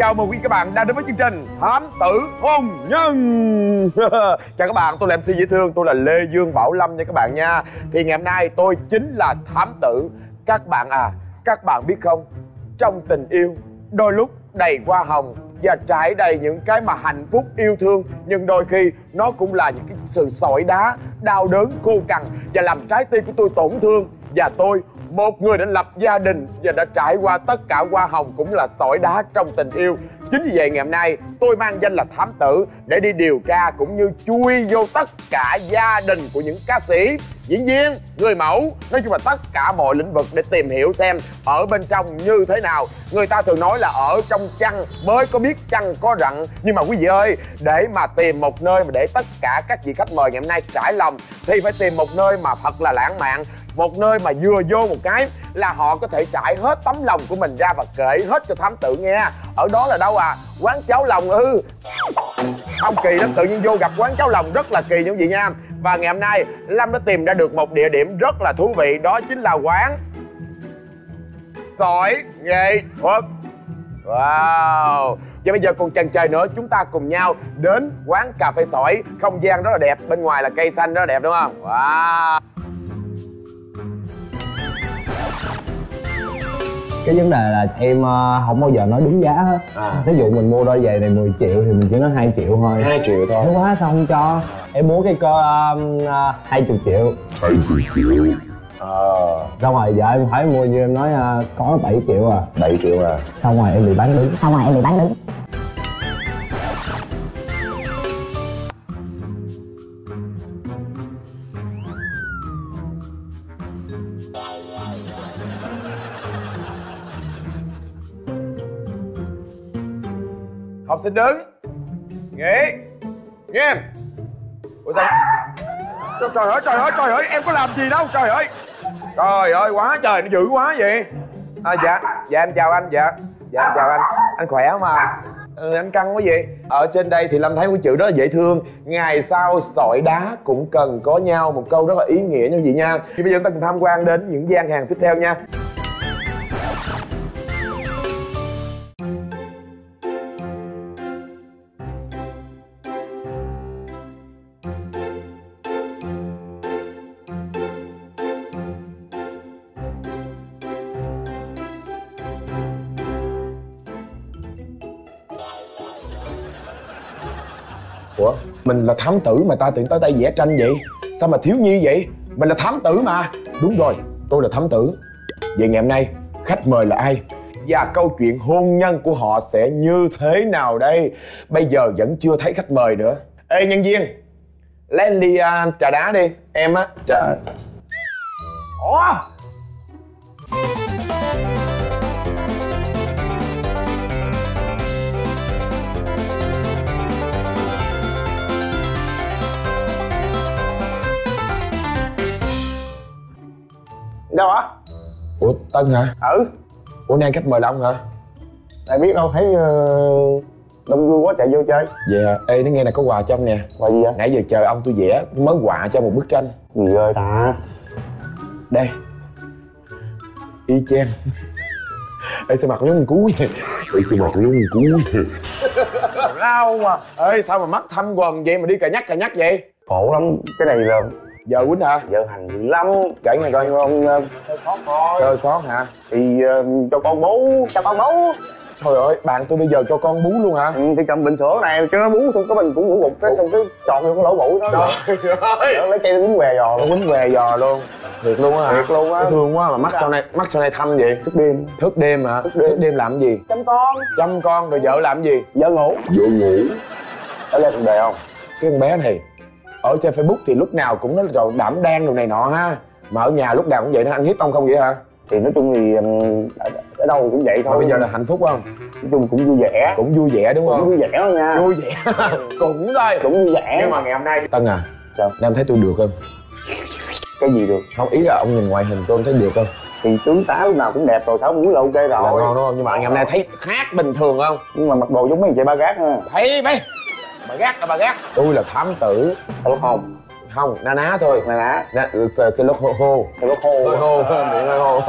chào mừng quý các bạn đang đến với chương trình Thám tử hôn nhân. Chào các bạn, tôi là MC dễ thương, tôi là Lê Dương Bảo Lâm nha các bạn nha. Thì ngày hôm nay tôi chính là thám tử. Các bạn à, các bạn biết không? Trong tình yêu, đôi lúc đầy hoa hồng và trải đầy những cái mà hạnh phúc yêu thương nhưng đôi khi nó cũng là những cái sự sỏi đá đau đớn khô cằn và làm trái tim của tôi tổn thương. Và tôi một người đã lập gia đình và đã trải qua tất cả hoa hồng cũng là sỏi đá trong tình yêu chính vì vậy, ngày hôm nay, tôi mang danh là thám tử để đi điều tra cũng như chui vô tất cả gia đình của những ca sĩ, diễn viên, người mẫu, nói chung là tất cả mọi lĩnh vực để tìm hiểu xem ở bên trong như thế nào. Người ta thường nói là ở trong chăn mới có biết chăn có rặn. Nhưng mà quý vị ơi, để mà tìm một nơi mà để tất cả các vị khách mời ngày hôm nay trải lòng, thì phải tìm một nơi mà thật là lãng mạn, một nơi mà vừa vô một cái là họ có thể trải hết tấm lòng của mình ra và kể hết cho thám tử nghe. Ở đó là đâu à À, quán cháo lòng ư. Ông kỳ lắm tự nhiên vô gặp quán cháo lòng rất là kỳ như vậy nha. Và ngày hôm nay, lâm đã tìm ra được một địa điểm rất là thú vị, đó chính là quán sỏi nghệ thuật. Wow! Và bây giờ còn chần chờ nữa, Chúng ta cùng nhau đến quán cà phê sỏi. Không gian rất là đẹp, Bên ngoài là cây xanh rất là đẹp, đúng không? Wow! Cái vấn đề là em ờ, không bao giờ nói đúng giá hết. À. ví dụ mình mua đôi giày này 10 triệu thì mình chỉ nói 2 triệu thôi. 2 triệu thôi. Thế quá sao không cho em mua cái cơ um, uh, 20 triệu. Ờ. Xong rồi vợ em hỏi mua như em nói uh, có 7 triệu à. 7 triệu à. Xong rồi em bị bán đứng. Xong rồi em bị bán đứng Học sinh đứng. Nghỉ. Nghiêm Ủa sao? Trời, trời ơi trời ơi trời ơi em có làm gì đâu trời ơi. Trời ơi quá trời nó dữ quá vậy. À, Dạ dạ em chào anh dạ. Dạ em chào anh. Anh khỏe mà ừ, Anh căng quá vậy. Ở trên đây thì Lâm thấy một chữ rất là dễ thương. Ngày sau sỏi đá cũng cần có nhau Một câu rất là ý nghĩa như vậy nha. Thì bây giờ chúng ta cùng tham quan đến những gian hàng tiếp theo nha mình là thám tử mà ta tưởng tới đây vẽ tranh vậy? Sao mà thiếu nhi vậy? Mình là thám tử mà. Đúng rồi, tôi là thám tử. Vậy ngày hôm nay, khách mời là ai? Và câu chuyện hôn nhân của họ sẽ như thế nào đây? Bây giờ vẫn chưa thấy khách mời nữa. Ê, nhân viên Lấy đi ly trà đá đi. Em á, trà Ủa? Đâu á? Ủa Tân hả? Ừ. Ủa nay khách mời là ông hả? Tại biết đâu thấy uh, đông vui quá chạy vô chơi. Dạ Ê nó nghe là có quà cho ông nè. Quà gì vậy? Nãy giờ chờ ông tôi vẽ mới quà cho một bức tranh. Gì ơi ta? Đây. Y chang. Ê sao mặt giống con cú vậy Ê sao mặt giống con cú vậy Lao mà Ê sao mà mắt thâm quần vậy mà đi cà nhắc cà nhắc vậy? Khổ lắm. Cái này là Giờ quýnh hả? Vợ hành dữ lắm. Kể nghe coi. Ông uh, hơi khó coi. Sơ sót hả? thì uh, cho con bú. Cho con bú. Trời ơi bạn tôi bây giờ cho con bú luôn hả? Ừ, thì cầm bình sữa này cho nó bú xong cái mình cũng ngủ gục cái xong cái tròn vô cái lỗ mũi nó Trời ơi. Nó lấy cây nó quýnh què giò Nó luôn. Quýnh què giò luôn. Thiệt luôn á Thiệt luôn á. Thương quá mà mắt sau này mắt sau này thâm vậy? Thức đêm. Thức đêm hả? Thức đêm. Thức đêm làm gì? Chăm con. Chăm con rồi vợ làm gì? Vợ ngủ. Vợ ngủ. Đó là vấn đề không? Cái con bé này ở trên facebook thì lúc nào cũng nói là đảm đang đồ này nọ ha. Mà ở nhà lúc nào cũng vậy nó ăn hiếp ông không vậy hả? Thì nói chung thì ở, ở đâu cũng vậy mà thôi. bây giờ là hạnh phúc không? Nói chung cũng vui vẻ. Cũng vui vẻ đúng cũng không vui vẻ thôi nha. Vui vẻ. Cũng thôi. Cũng vui vẻ. Nhưng mà ngày hôm nay tân à Sao? nam thấy tôi được không? Cái gì được? Không ý là ông nhìn ngoại hình tôi ông thấy được không? Thì tướng tá lúc nào cũng đẹp rồi sáu mũi là ok là rồi. ngon đúng không? Nhưng mà ngày hôm nay thấy khác bình thường không? Nhưng mà mặc đồ giống mấy chạy ba gác ha. Thấy mấy bà gác là bà gác. Tôi là thám tử. Sao không? Không na ná thôi. Na hô hô. Thì có khô hơi hô miệng hơi hô.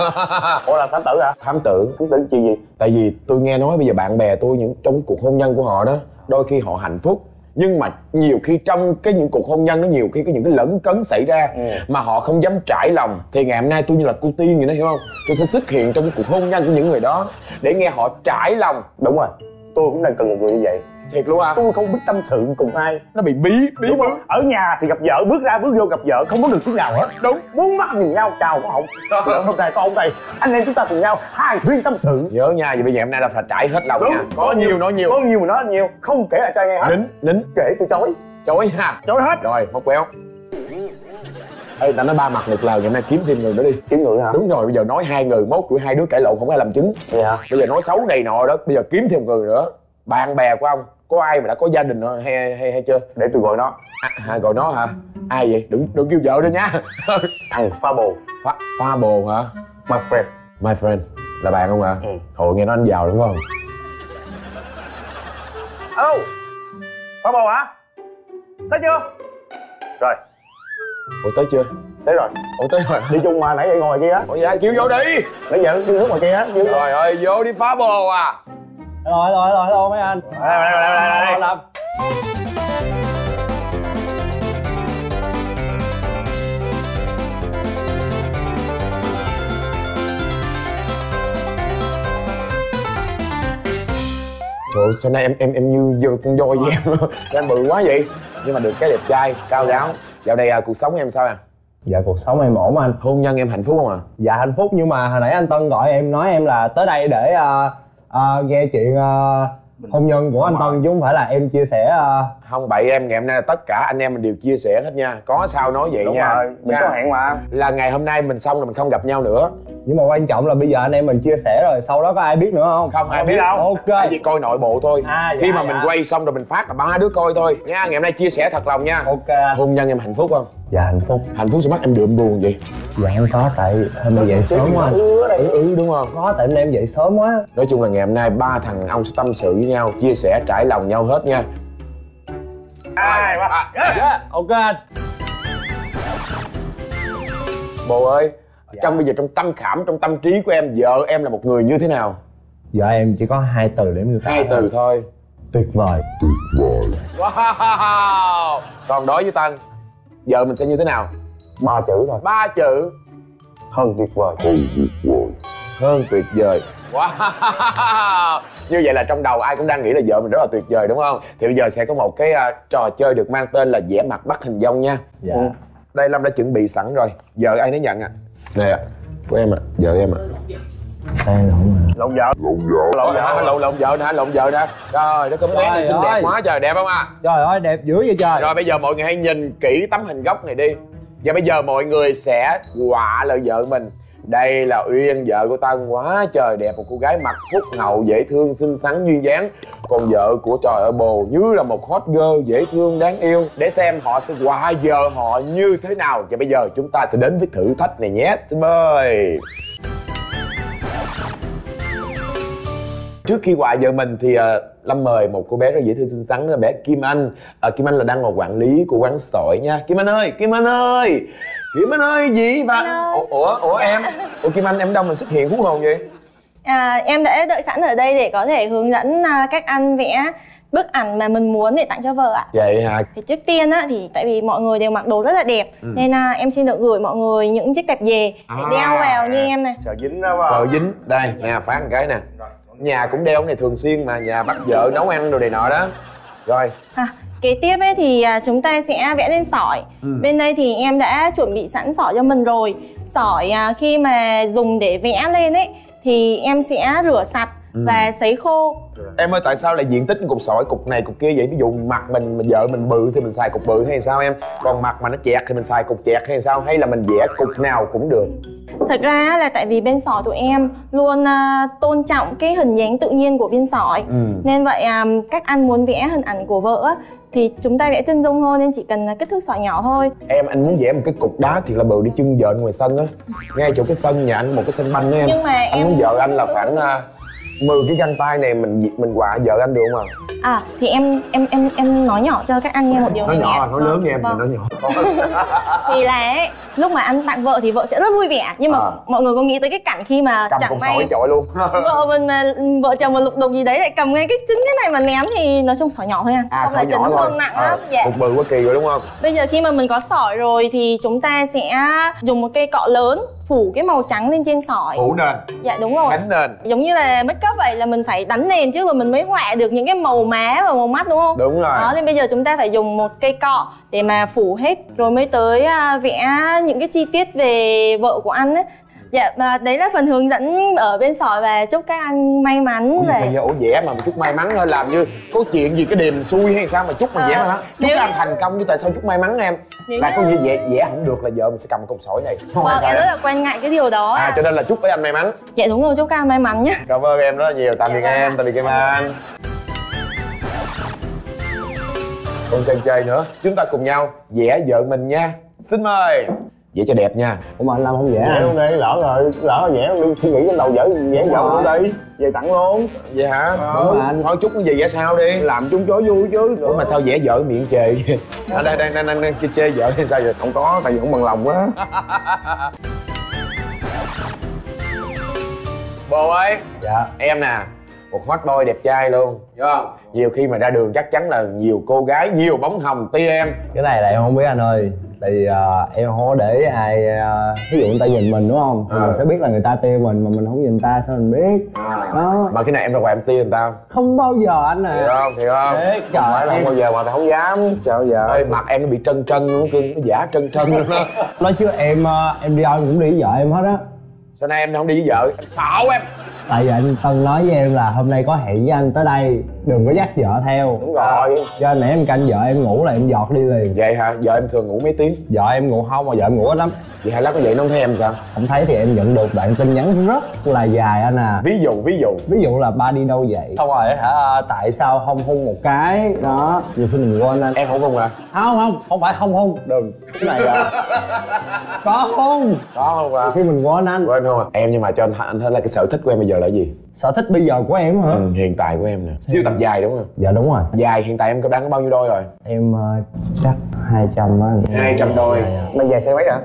Ủa là thám tử hả? Thám tử. Thám tử chuyện gì? Tại vì tôi nghe nói bây giờ bạn bè tôi những trong cái cuộc hôn nhân của họ đó đôi khi họ hạnh phúc. Nhưng mà nhiều khi trong cái những cuộc hôn nhân nó nhiều khi có những cái lẫn cấn xảy ra Ừ. mà họ không dám trải lòng. Thì ngày hôm nay tôi như là cô tiên vậy đó hiểu không? Tôi sẽ xuất hiện trong cái cuộc hôn nhân của những người đó để nghe họ trải lòng. Đúng rồi. Tôi cũng đang cần một người như vậy thiệt luôn à? Tôi không biết tâm sự cùng ai. Nó bị bí bí đúng bứ không ở nhà thì gặp vợ bước ra bước vô gặp vợ không có được tiếng nào hết. Đúng. Muốn mắt nhìn nhau chào có không Vợ hôm nay con hôm nay anh em chúng ta cùng nhau hai thuyên tâm sự. Nhớ nha vì bây giờ hôm nay là phải trải hết lòng Đúng. nha. Có nhiều nói nhiều. Có nhiều mà nói nhiều. Không kể lại cho nghe hết. Nín nín. Kể tôi chối. Chối ha chối hết. Rồi móc quéo Ê, ta nói ba mặt một lời ngày hôm nay kiếm thêm người nữa đi. Kiếm người hả? Đúng rồi bây giờ nói hai người mốt tụi hai đứa cãi lộn không ai làm chứng. Hả bây giờ nói xấu này nọ đó bây giờ kiếm thêm người nữa. Bạn bè của ông có ai mà đã có gia đình rồi hay hay hay chưa? Để tôi gọi nó. À, à, gọi nó hả? Ai vậy? Đừng đừng kêu vợ đó nha. Thằng pha bồ pha, pha bồ hả? My friend. My friend. Là bạn không hả Ừ. thôi nghe nói anh giàu đúng không? Alo pha bồ hả? Tới chưa? Rồi. Ủa tới chưa? Tới rồi. Ủa tới rồi đi chung mà nãy giờ ngồi kia á. Ủa vậy kêu vô đi. Nãy giờ đi nước ngoài kia á chứ trời ơi vô đi phá bồ à Hello, hello, hello, hello mấy anh. Đây đây đây đây Lâm trời ơi, sao nay em em em như như con voi với em em bự quá vậy? Nhưng mà được cái đẹp trai cao ráo. Dạo này à, cuộc sống em sao à? Dạ cuộc sống em ổn anh. Hôn nhân em hạnh phúc không à? Dạ hạnh phúc nhưng mà hồi nãy anh Tân gọi em nói em là tới đây để ờ, ờ, nghe chuyện ờ, hôn nhân của anh Tân chứ không phải là em chia sẻ ờ, không bậy em ngày hôm nay là tất cả anh em mình đều chia sẻ hết nha. Có sao nói vậy đúng nha. rồi mình Nha. có hẹn mà. Là ngày hôm nay mình xong rồi mình không gặp nhau nữa. Nhưng mà quan trọng là bây giờ anh em mình chia sẻ rồi sau đó có ai biết nữa không? không ai biết. đâu. Ok. tại vì coi nội bộ thôi. À, dạ, khi mà dạ. mình quay xong rồi mình phát là ba đứa coi thôi. Nha ngày hôm nay chia sẻ thật lòng nha. Ok. Hôn nhân em hạnh phúc không Dạ hạnh phúc. Hạnh phúc sao mắt em đượm buồn vậy? Dạ em có tại hôm nay dậy sớm quá. anh ừ, ừ, đúng không? Có tại hôm nay em dậy sớm quá. Nói chung là ngày hôm nay ba thằng ông sẽ tâm sự với nhau chia sẻ trải lòng nhau hết nha. Hai ba. Dạ. ok. Anh bồ ơi trong bây giờ trong tâm khảm trong tâm trí của em vợ em là một người như thế nào? Dạ em chỉ có hai từ để miêu tả hai từ thôi. Tuyệt vời. Wow. Còn đối với tân vợ mình sẽ như thế nào? Ba chữ thôi. Ba chữ. Hơn tuyệt vời. Hơn tuyệt vời. Wow. Như vậy là trong đầu ai cũng đang nghĩ là vợ mình rất là tuyệt vời đúng không? Thì bây giờ sẽ có một cái à, trò chơi được mang tên là vẽ mặt bắt hình dong nha. Dạ. Đây lâm đã chuẩn bị sẵn rồi. Vợ ai nấy nhận ạ. Nè của em ạ. Vợ em ạ Đây lộn rồi lộn vợ. Lộn vợ. Lộn lộn vợ nè lộn vợ nè. Rồi nó có mấy bé này Trời xinh đẹp ơi. quá trời đẹp không à? Trời ơi đẹp dữ vậy trời. Rồi bây giờ mọi người hãy nhìn kỹ tấm hình gốc này đi. Và bây giờ mọi người sẽ họa lại vợ mình. Đây là uyên vợ của tân. Quá trời đẹp một cô gái mặt phúc hậu dễ thương xinh xắn duyên dáng. Còn vợ của trời ơi bồ như là một hot girl dễ thương đáng yêu. Để xem họ sẽ họa vợ họ như thế nào. Và bây giờ chúng ta sẽ đến với thử thách này nhé. Xin mời trước khi họa vợ mình thì ờ, lâm mời một cô bé rất dễ thương xinh xắn đó là bé kim anh. Ờ, kim anh là đang là quản lý của quán sỏi nha. Kim anh ơi kim anh ơi! Kim anh ơi gì mà Hello. ủa ủa, ủa em ủa kim anh em đâu mình xuất hiện hú hồn vậy? À, em đã đợi sẵn ở đây để có thể hướng dẫn à, cách ăn vẽ bức ảnh mà mình muốn để tặng cho vợ ạ. vậy hả? Thì trước tiên á thì tại vì mọi người đều mặc đồ rất là đẹp nên à, em xin được gửi mọi người những chiếc tạp dề để À. đeo vào như em này. sợ dính đó mà sợ dính. Đây nè phán một cái nè nhà cũng đeo cái này thường xuyên mà nhà bắt vợ nấu ăn đồ này nọ đó. Rồi. À, kế tiếp ấy thì à, chúng ta sẽ vẽ lên sỏi. Bên đây thì em đã chuẩn bị sẵn sỏi cho mình rồi. Sỏi à, khi mà dùng để vẽ lên ấy thì em sẽ rửa sạch và sấy khô. em ơi tại sao lại diện tích cục sỏi cục này cục kia vậy? Ví dụ mặt mình mình vợ mình bự thì mình xài cục bự hay sao em? Còn mặt mà nó chẹt thì mình xài cục chẹt hay sao? Hay là mình vẽ cục nào cũng được Thật ra là tại vì bên sỏi tụi em luôn à, tôn trọng cái hình dáng tự nhiên của viên sỏi. ừ. Nên vậy à, cách ăn muốn vẽ hình ảnh của vợ á, thì chúng ta vẽ chân dung thôi nên chỉ cần là kích thước sỏi nhỏ thôi. em anh muốn vẽ một cái cục đá thiệt là bự đi chân vợ ngoài sân á ngay chỗ cái sân nhà anh một cái sân banh á em Nhưng mà anh em muốn vợ anh là khoảng à, 10 cái găng tay này mình mình quạ vợ anh được không à À thì em em em em nói nhỏ cho các anh nghe một điều nói này nhỏ à, nói lớn nha em Vâng. mình nói nhỏ. Thì là ấy, lúc mà ăn tặng vợ thì vợ sẽ rất vui vẻ. Nhưng mà À. mọi người có nghĩ tới cái cảnh khi mà cầm chẳng may chọi luôn. vợ mình mà vợ chồng mà lục đục gì đấy lại cầm ngay cái trứng cái này mà ném thì nói chung sỏi nhỏ thôi anh. À không sỏi lại chấn nhỏ thôi. thương nặng Ờ, lắm dạ. cục bự quá kỳ rồi đúng không? Bây giờ khi mà mình có sỏi rồi thì chúng ta sẽ dùng một cây cọ lớn phủ cái màu trắng lên trên sỏi. Phủ nền. Dạ đúng rồi. Đánh nền. Giống như là make up vậy là mình phải đánh nền trước rồi mình mới họa được những cái màu má và màu mắt đúng không? Đúng rồi. Đó nên bây giờ chúng ta phải dùng một cây cọ để mà phủ hết. Rồi mới tới à, vẽ những cái chi tiết về vợ của anh ấy dạ và đấy là phần hướng dẫn ở bên sỏi và chúc các anh may mắn và thì ổ vẽ mà chúc may mắn thôi làm như có chuyện gì cái điềm xui hay sao mà chúc mà Ờ, vẽ mà nó chúc nếu- anh thành công chứ tại sao chúc may mắn em? Nếu là như- có gì vẽ vẽ không được là vợ mình sẽ cầm con sỏi này. Không vâng em rất là quen ngại cái điều đó à cho nên là chúc với anh may mắn. Dạ đúng rồi chúc các anh may mắn nhé cảm ơn em rất là nhiều tạm Dạ biệt vâng em tạm biệt em anh. Còn chơi chơi nữa chúng ta cùng nhau vẽ vợ mình nha. Xin mời vẽ cho đẹp nha. Ủa mà anh Lâm không vẽ vẽ à? luôn đi lỡ rồi lỡ rồi vẽ luôn đi suy nghĩ trong đầu vẽ vẽ Đúng rồi. luôn đi. Về tặng luôn. Vậy hả? Đúng rồi. anh. thôi cái gì vẽ sao đi. Làm chung chó vui chứ. Ủa mà sao vẽ vợ miệng chề ở đây đang đang đang chê, chê vợ hay sao vậy? Không có tại vì không bằng lòng quá bồ ơi. Dạ. Em nè một hot boy đẹp trai luôn hiểu không? Nhiều khi mà ra đường chắc chắn là nhiều cô gái nhiều bóng hồng tia em. Cái này là em không biết anh ơi tại vì à, em không có để ai à, ví dụ người ta nhìn mình đúng không? Thì Ờ. mình sẽ biết là người ta tia mình mà mình không nhìn ta sao mình biết? Đó. Mà khi nào em ra ngoài em tia người ta không? Không bao giờ anh thiệt à không? Thiệt không? Thế trời phải là không bao giờ mà tao không dám. Chào giờ. Ơi mặt em nó bị trân trân luôn cưng nó giả trân trân luôn đó nói chứ em à, em đi đâu em cũng đi với vợ em hết á. Sao nay em không đi với vợ? Em sợ em. Tại vì anh tân nói với em là hôm nay có hẹn với anh tới đây đừng có dắt vợ theo. Đúng rồi. Cho nãy em canh vợ em ngủ là em giọt đi liền. Vậy hả? Vợ em thường ngủ mấy tiếng? Vợ em ngủ không mà vợ em ngủ ít lắm. Vậy hai lát có vậy nó không thấy em sao? Không thấy thì em nhận được đoạn tin nhắn rất là dài anh à. Ví dụ ví dụ. Ví dụ là ba đi đâu vậy? Xong rồi hả? Tại sao không hôn một cái? Đó. Nhiều khi mình quên anh. Em không không à không không. Không phải không hôn. Đừng. Cái này là có hôn. Có không à khi mình quên anh. Quên không à em nhưng mà cho anh, anh thấy là cái sở thích của em bây giờ là gì sở thích bây giờ của em hả? Ừ, hiện tại của em nè. Siêu tập dài đúng không? Dạ đúng rồi. Dài hiện tại em có đang có bao nhiêu đôi rồi? Em ờ, chắc 200 á. Anh 200 đôi. Dạ, dạ. mày về xe mấy hả?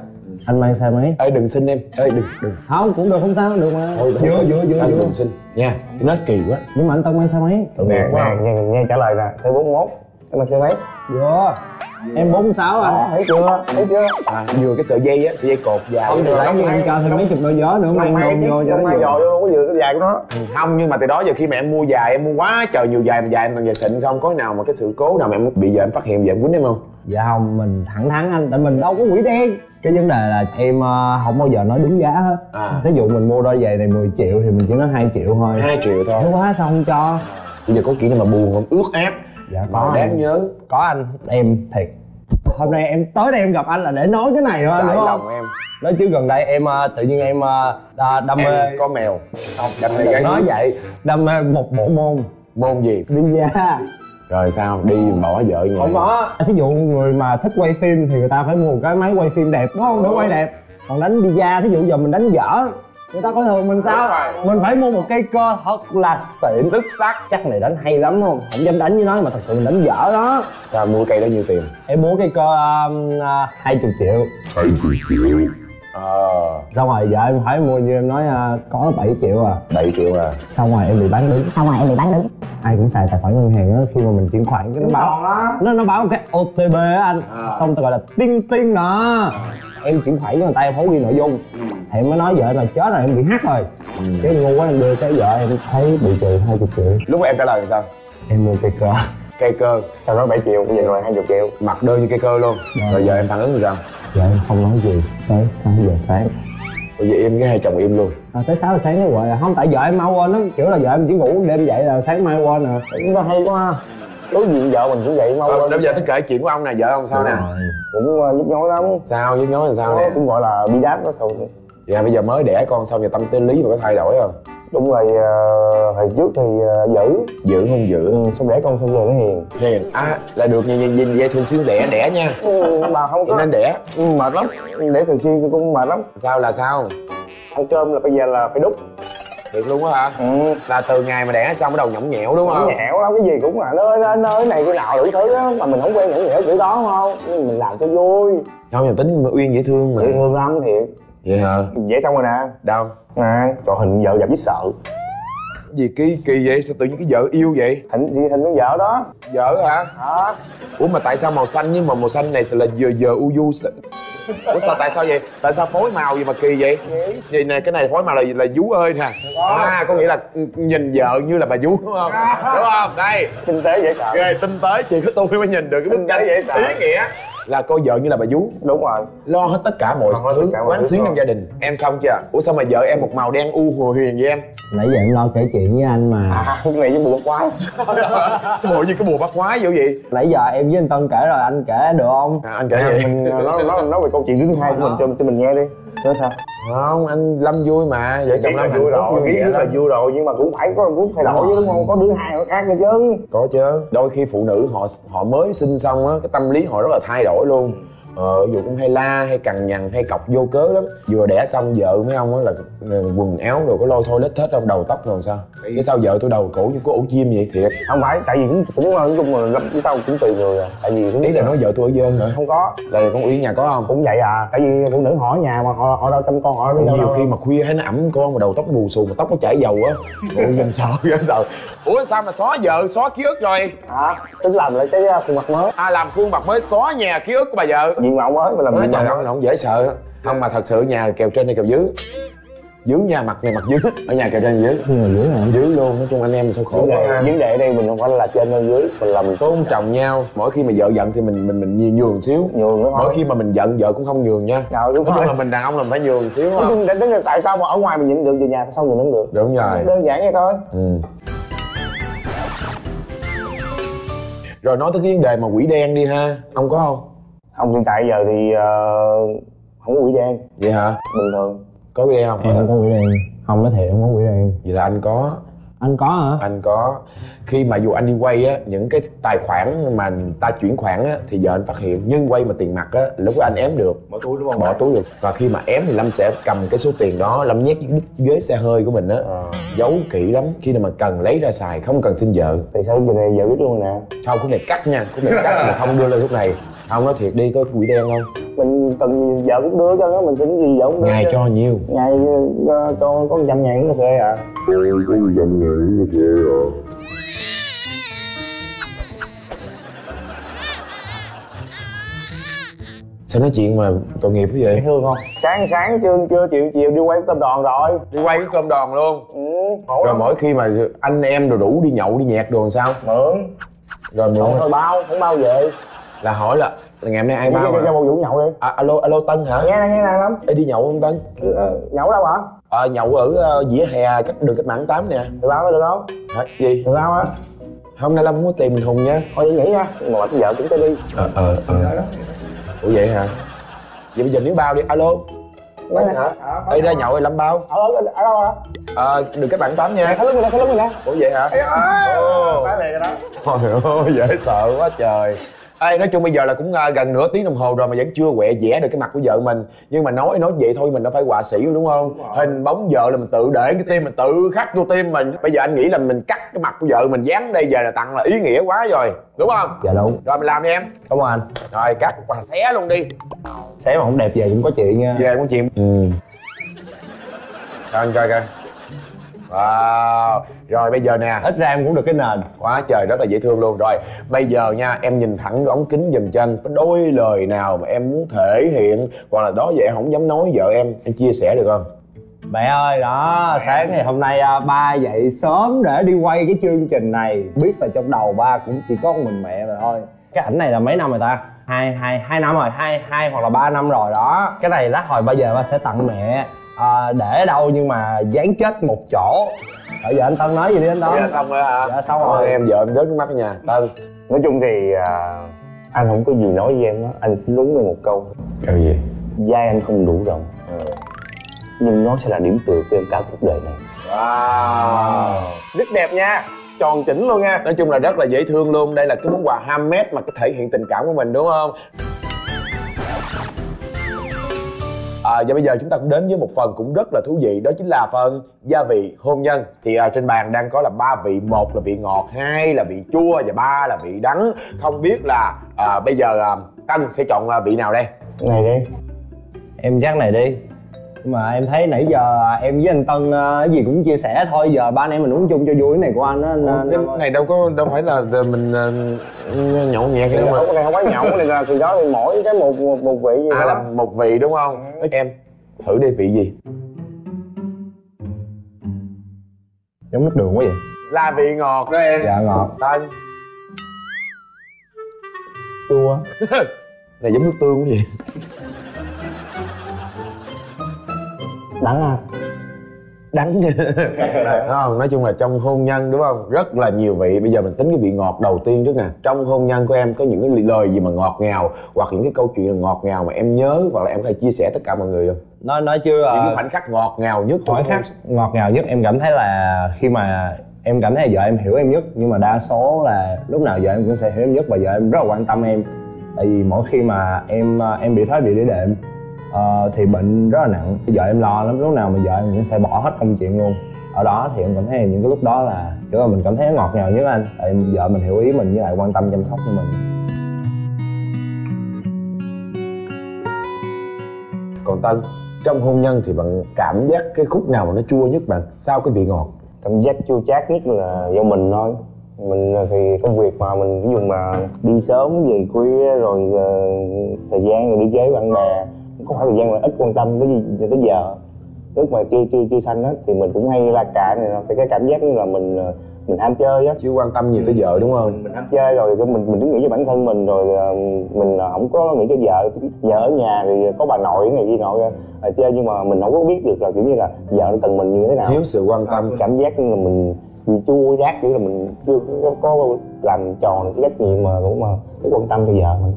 Anh mang xe mấy ê đừng xin em. Ê đừng đừng. Không cũng được không sao được mà. Thôi đừng vừa vừa vừa anh đừng xin. Nha nết kỳ quá. Nhưng mà anh tân mang xe tội nè nè nghe, nghe trả lời nè. Xe 41 em mà xe mấy vừa em 46 đó anh thấy chưa? Thấy chưa? À, vừa cái sợi dây á sợi dây cột dài không lấy cho em cho thêm mấy chục đôi gió nữa mang mai đôn vô cho không nó vô luôn có vừa cái dài của nó không nhưng mà từ đó giờ khi mà em mua dài em mua quá trời nhiều dài mà dài em toàn dài xịn không? Có nào mà cái sự cố nào mà em bị giờ em phát hiện giờ em quýnh em không? Dạ không mình thẳng thắn anh tại mình đâu có quỷ đen cái vấn đề là em ờ, không bao giờ nói đúng giá hết. À. ví dụ mình mua đôi giày này 10 triệu thì mình chỉ nói 2 triệu thôi. Hai triệu thôi. Thế quá sao không cho. Bây giờ có kỹ nào mà buồn không? Ướt át dạ có đáng anh. nhớ. Có anh em thiệt. Hôm nay em tới đây em gặp anh là để nói cái này thôi đúng lòng không em. Nói chứ gần đây em ờ, tự nhiên em ờ, đa- đam mê. em có mèo. Không đam mê gái nói vậy đam mê một bộ môn. Môn gì? Pizza rồi sao? Đi bỏ vợ nhà. Không có. Thí dụ người mà thích quay phim thì người ta phải mua một cái máy quay phim đẹp đúng không? Để quay đẹp. Còn đánh pizza thí dụ giờ mình đánh dở người ta có thường mình sao? Mình phải mua một cây cơ thật là xịn. Sức sắc. Chắc này đánh hay lắm không? Không dám đánh với nó mà thật sự mình đánh dở đó. Tao mua cây đó nhiêu tiền? Em mua cái cơ um, hai chục triệu ờ. Xong rồi vợ em hỏi mua như em nói uh, có 7 triệu à? 7 triệu à? Xong rồi em bị bán đứng? Xong rồi em bị bán đứng? Ai cũng xài tài khoản ngân hàng á khi mà mình chuyển khoản cái nó báo nó nó báo cái OTP á anh. À. xong tôi gọi là tiên tiên đó. Em chuyển khoản cho người ta em không ghi nội dung. Thì em mới nói vợ em là chết rồi em bị hack rồi. Cái ngu quá em đưa cái vợ em thấy bị trừ 20 triệu. Lúc mà em trả lời thì sao? Em mua cây cơ. Cây cơ. Sau đó 7 triệu bây giờ rồi 20 triệu. Mặt đơn như cây cơ luôn. Rồi. Giờ em phản ứng thì sao vợ em không nói gì. Tới 6 giờ sáng. Bây giờ im cái hai chồng im luôn? À, tới 6 giờ sáng nó gọi là không tại vợ em mau quên lắm. Kiểu là vợ em chỉ ngủ đêm dậy là sáng mai quên à chúng ta hay quá ha. Đối diện vợ mình cũng vậy mau ờ, lên bây giờ tất cả chuyện của ông nè vợ ông sao nè? cũng uh, nhức nhối lắm. Sao với nói là sao Nó nè? cũng gọi là bi đát đó sầu dạ bây giờ mới đẻ con xong giờ tâm tư lý mà có thay đổi không đúng rồi uh, hồi trước thì uh, giữ. Giữ không giữ ừ, xong đẻ con xong rồi nó hiền. Hiền. À là được nha nhìn vậy thường xuyên đẻ đẻ nha. Ừ, bà không có nên đẻ. Ừ, mệt lắm. Để thường xuyên cũng mệt lắm. Sao là sao? Ăn cơm là bây giờ là phải đút. Thiệt luôn á hả? Ừ. Là từ ngày mà đẻ xong bắt đầu nhõng nhẽo đúng nó không nhẽo lắm cái gì cũng là nơi nơi nơi này cái nào đủ thứ á mà mình không quen nhõng nhẽo kiểu đó không? Nhưng mà mình làm cho vui. Không nhưng tính uyên dễ thương mà. Dễ thương lắm thiệt. Vậy hả? Vẽ xong rồi nè. Đâu nè cho hình vợ gặp biết sợ. Gì kỳ kỳ vậy? Sao tự nhiên cái vợ yêu vậy? Hình thì hình con vợ đó. Vợ hả? Đó ủa mà tại sao màu xanh nhưng mà màu xanh này là giờ giờ u du ủa sao tại sao vậy? Tại sao phối màu gì mà kỳ vậy? Vậy nè cái này phối màu là là vú ơi nè. À có nghĩa là nhìn vợ như là bà vú đúng không? Đúng không? Đây. Kinh tế dễ sợ. Ghê tinh tế chỉ có tôi mới nhìn được. Cái bức Tinh tranh dễ sợ. ý nghĩa là coi vợ như là bà vú. Đúng rồi. Lo hết tất cả mọi Lo hết thứ tất cả mọi quán xuyến trong gia đình. Em xong chưa? Ủa sao mà vợ em một màu đen u hồ huyền vậy em? Nãy giờ em lo kể chuyện với anh mà. À cái này với buồn quái. Cái bộ như cái bùa bắt quái vậy vậy. Nãy giờ em với anh tân kể rồi anh kể được không? À, anh kể à, vậy. mình nói nói nói về câu chuyện thứ hai của mình cho cho mình nghe đi nói sao? Không anh lâm vui mà vợ chồng lâm hạnh vui rồi vui biết là vui rồi nhưng mà cũng phải có muốn thay đổi chứ đúng không? Có đứa hai nó khác nữa chứ. Có chứ. Đôi khi phụ nữ họ họ mới sinh xong á cái tâm lý họ rất là thay đổi luôn ờ ví dụ cũng hay la hay cằn nhằn hay cọc vô cớ lắm. Vừa đẻ xong vợ mấy ông á là quần áo rồi có lôi thôi lết thết trong đầu tóc rồi sao? Cái sao vợ tôi đầu cổ như có ổ chim vậy thiệt? Không phải tại vì cũng cũng nói chung là lâm cái sau cũng tùy người à. Tại vì cũng ý là nói vợ tôi ở dơn hả? Không có. Là con uyên nhà có không? Cũng vậy à. Tại vì phụ nữ ở nhà mà họ họ đâu chăm con họ đâu nhiều khi mà khuya thấy nó ẩm con mà đầu tóc bù xù mà tóc nó chảy dầu á. Ôi dầm sợ dầm sợ. Ủa sao mà xóa vợ xóa ký ức rồi? À tính làm lại cái uh, khuôn mặt mới. À làm khuôn mặt mới xóa nhà ký ức của bà vợ mới mà làm nói diện trời mạo ơi. mới nó không dễ sợ. Không mà thật sự nhà kèo trên hay kèo dưới. Dưới nhà mặt này mặt dưới. Ở nhà kèo trên dưới. Nhưng mà dữ hả? Dưới luôn. Nói chung anh em mình sao khổ vấn quá. đề ha. vấn đề ở đây mình không phải là trên hay dưới mình là mình tôn trọng nhau. Mỗi khi mà vợ giận thì mình mình mình nhường, nhường xíu. Nhường nữa mỗi khi mà mình giận vợ cũng không nhường nha. Dạ, đúng nói chung rồi. là mình đàn ông là mình phải nhường xíu nói không? đến đến tại sao mà ở ngoài mình nhịn được về nhà sao nhịn không được? Đúng rồi. Đơn giản vậy thôi. Ừ. rồi nói tới cái vấn đề mà quỷ đen đi ha. Ông có không không hiện tại giờ thì ờ, không có quỷ đen. Vậy hả? Bình thường. Có quỷ đen không? Em không có quỷ đen. Không nói thiệt không có quỷ đen. Vậy là anh có. Anh có hả? Anh có. Khi mà dù anh đi quay á những cái tài khoản mà ta chuyển khoản á thì giờ anh phát hiện. Nhưng quay mà tiền mặt á lúc đó anh ém được. Bỏ túi đúng bỏ túi được. Và khi mà ém thì lâm sẽ cầm cái số tiền đó lâm nhét cái ghế xe hơi của mình á. Ờ. giấu kỹ lắm. Khi nào mà cần lấy ra xài không cần xin vợ. Tại sao giờ này giờ biết luôn rồi nè? Không cái này cắt nha. Cái này cắt mà không đưa lên lúc này không nói thiệt đi có quỷ đen không? Mình cần gì vợ cũng đưa cho nó mình tính gì vợ cũng đưa ngày chứ. cho nhiều ngày ờ, cho có một trăm ngàn cũng ok à sao nói chuyện mà tội nghiệp dễ vậy? Thương không? Sáng sáng trưa trưa chiều chiều đi quay cơm đoàn rồi. Đi quay cái cơm đòn luôn. Ừ rồi lắm. mỗi khi mà anh em đồ rủ đi nhậu đi nhẹt đồ làm sao? Mượn. Rồi mượn. Thôi bao không bao về là hỏi là, là ngày hôm nay ai bao cho, à? một vụ nhậu đi. À alo alo tân hả? Nghe nè nghe nè lắm Ê, đi nhậu không tân? Ờ, nhậu đâu hả ờ nhậu ở ờ, vỉa hè cách đường cách mạng tám nè. Thì bao được không? Hả? Gì? Được không á hôm nay lâm không có tìm mình hùng nha. Thôi đi nghỉ nha. Mà bắt vợ cũng cho đi. Ờ ờ ờ. Ủa vậy hả? Vậy bây giờ nếu bao đi alo. Nói hả? Ờ, Ê ra nhậu thì lâm bao. Ở ở ở đâu hả ờ đường cách mạng tám nha. Thấy lúc mình nè thấy lúc mình nè. Ủa vậy hả? Ồ. phải liền rồi đó. Trời ơi, dễ sợ quá trời Ê, nói chung bây giờ là cũng à, gần nửa tiếng đồng hồ rồi mà vẫn chưa quẹ vẽ được cái mặt của vợ mình. Nhưng mà nói nói vậy thôi mình đã phải họa sĩ rồi, đúng không? Hình bóng vợ là mình tự để cái tim mình tự khắc vô tim mình. Bây giờ anh nghĩ là mình cắt cái mặt của vợ mình dán đây giờ là tặng là ý nghĩa quá rồi đúng không? Dạ đúng. Rồi mình làm đi em. Cảm ơn anh. Rồi cắt hoặc xé luôn đi. Xé mà không đẹp về cũng có chuyện nha. Về có chuyện. Ừ. Coi coi coi wow. Rồi bây giờ nè. Ít ra em cũng được cái nền. Quá trời rất là dễ thương luôn. Rồi bây giờ nha em nhìn thẳng vô ống kính giùm cho anh. Có đôi lời nào mà em muốn thể hiện? Hoặc là đó giờ em không dám nói vợ em em chia sẻ được không? Mẹ ơi đó sáng ngày hôm nay à, ba dậy sớm để đi quay cái chương trình này. Biết là trong đầu ba cũng chỉ có một mình mẹ rồi thôi. Cái ảnh này là mấy năm rồi ta hai hai hai năm rồi hai hai hoặc là ba năm rồi đó. Cái này lát hồi ba giờ ba sẽ tặng mẹ. À, để ở đâu nhưng mà dán chết một chỗ. Bây giờ anh tân nói gì đi anh tân? Dạ xong rồi hả? Dạ, xong rồi. em vợ em rớt nước mắt ở nhà tân. Nói chung thì à, anh không có gì nói với em á. Anh chỉ đúng với một câu. Câu gì? Vai anh không đủ rộng. Nhưng nó sẽ là điểm tựa của em cả cuộc đời này. Wow. Rất đẹp nha tròn chỉnh luôn nha. Nói chung là rất là dễ thương luôn. Đây là cái món quà handmade mà cái thể hiện tình cảm của mình đúng không? À, và bây giờ chúng ta cũng đến với một phần cũng rất là thú vị đó chính là phần gia vị hôn nhân. Thì à, trên bàn đang có là ba vị một là vị ngọt hai là vị chua và ba là vị đắng. Không biết là à, bây giờ à, tân sẽ chọn à, vị nào đây? Này đi. Em chắc này đi mà em thấy nãy giờ em với anh tân ờ, cái gì cũng chia sẻ thôi giờ ba anh em mình uống chung cho vui cái này của anh á anh- cái này đâu có đâu phải là mình uh, nhậu nhẹt cái đâu mà. không cái này không phải nhậu cái này là thì đó thì mỗi cái một một, một vị gì à đó. là một vị đúng không? Em thử đi vị gì? Giống nước đường quá vậy. Là vị ngọt đó em. Dạ ngọt. Tân. Chua. Này giống nước tương quá vậy đắng à đắng. Không? Nói chung là trong hôn nhân đúng không? Rất là nhiều vị. Bây giờ mình tính cái vị ngọt đầu tiên trước nè. Trong hôn nhân của em có những cái lời gì mà ngọt ngào hoặc những cái câu chuyện ngọt ngào mà em nhớ hoặc là em có thể chia sẻ tất cả mọi người không? Nói nói chưa những cái à, khoảnh khắc ngọt ngào nhất khoảnh hôn- khắc ngọt ngào nhất em cảm thấy là khi mà em cảm thấy vợ em hiểu em nhất. Nhưng mà đa số là lúc nào vợ em cũng sẽ hiểu em nhất và vợ em rất là quan tâm em. Tại vì mỗi khi mà em ờ, em bị thoát vị đĩa đệm ờ, thì bệnh rất là nặng. Vợ em lo lắm. Lúc nào mà vợ em cũng sẽ bỏ hết công chuyện luôn. Ở đó thì em cảm thấy những cái lúc đó là chỗ là mình cảm thấy ngọt ngào nhất anh. Tại vợ mình hiểu ý mình với lại quan tâm chăm sóc cho mình. Còn tân trong hôn nhân thì bạn cảm giác cái khúc nào mà nó chua nhất bạn? Sao cái vị ngọt? Cảm giác chua chát nhất là do mình thôi. Mình thì công việc mà mình ví dụ mà đi sớm về khuya rồi ờ, thời gian rồi đi chơi với bạn bè có phải thời gian mà ít quan tâm tới gì tới giờ. Lúc mà chưa chưa chưa sanh á thì mình cũng hay la cà này cái cái cảm giác như là mình ờ, mình ham chơi á. Chưa quan tâm nhiều tới vợ đúng không? Mình ham chơi rồi xong mình mình cứ nghĩ cho bản thân mình rồi ờ, mình ờ, không có nghĩ cho vợ. Vợ ở nhà thì có bà nội này kia nội ờ, chơi nhưng mà mình không có biết được là kiểu như là vợ nó cần mình như thế nào. Thiếu sự quan tâm. Cảm giác như là mình bị chua chát kiểu là mình chưa có, có làm tròn cái trách nhiệm mà cũng mà cái quan tâm cho vợ mình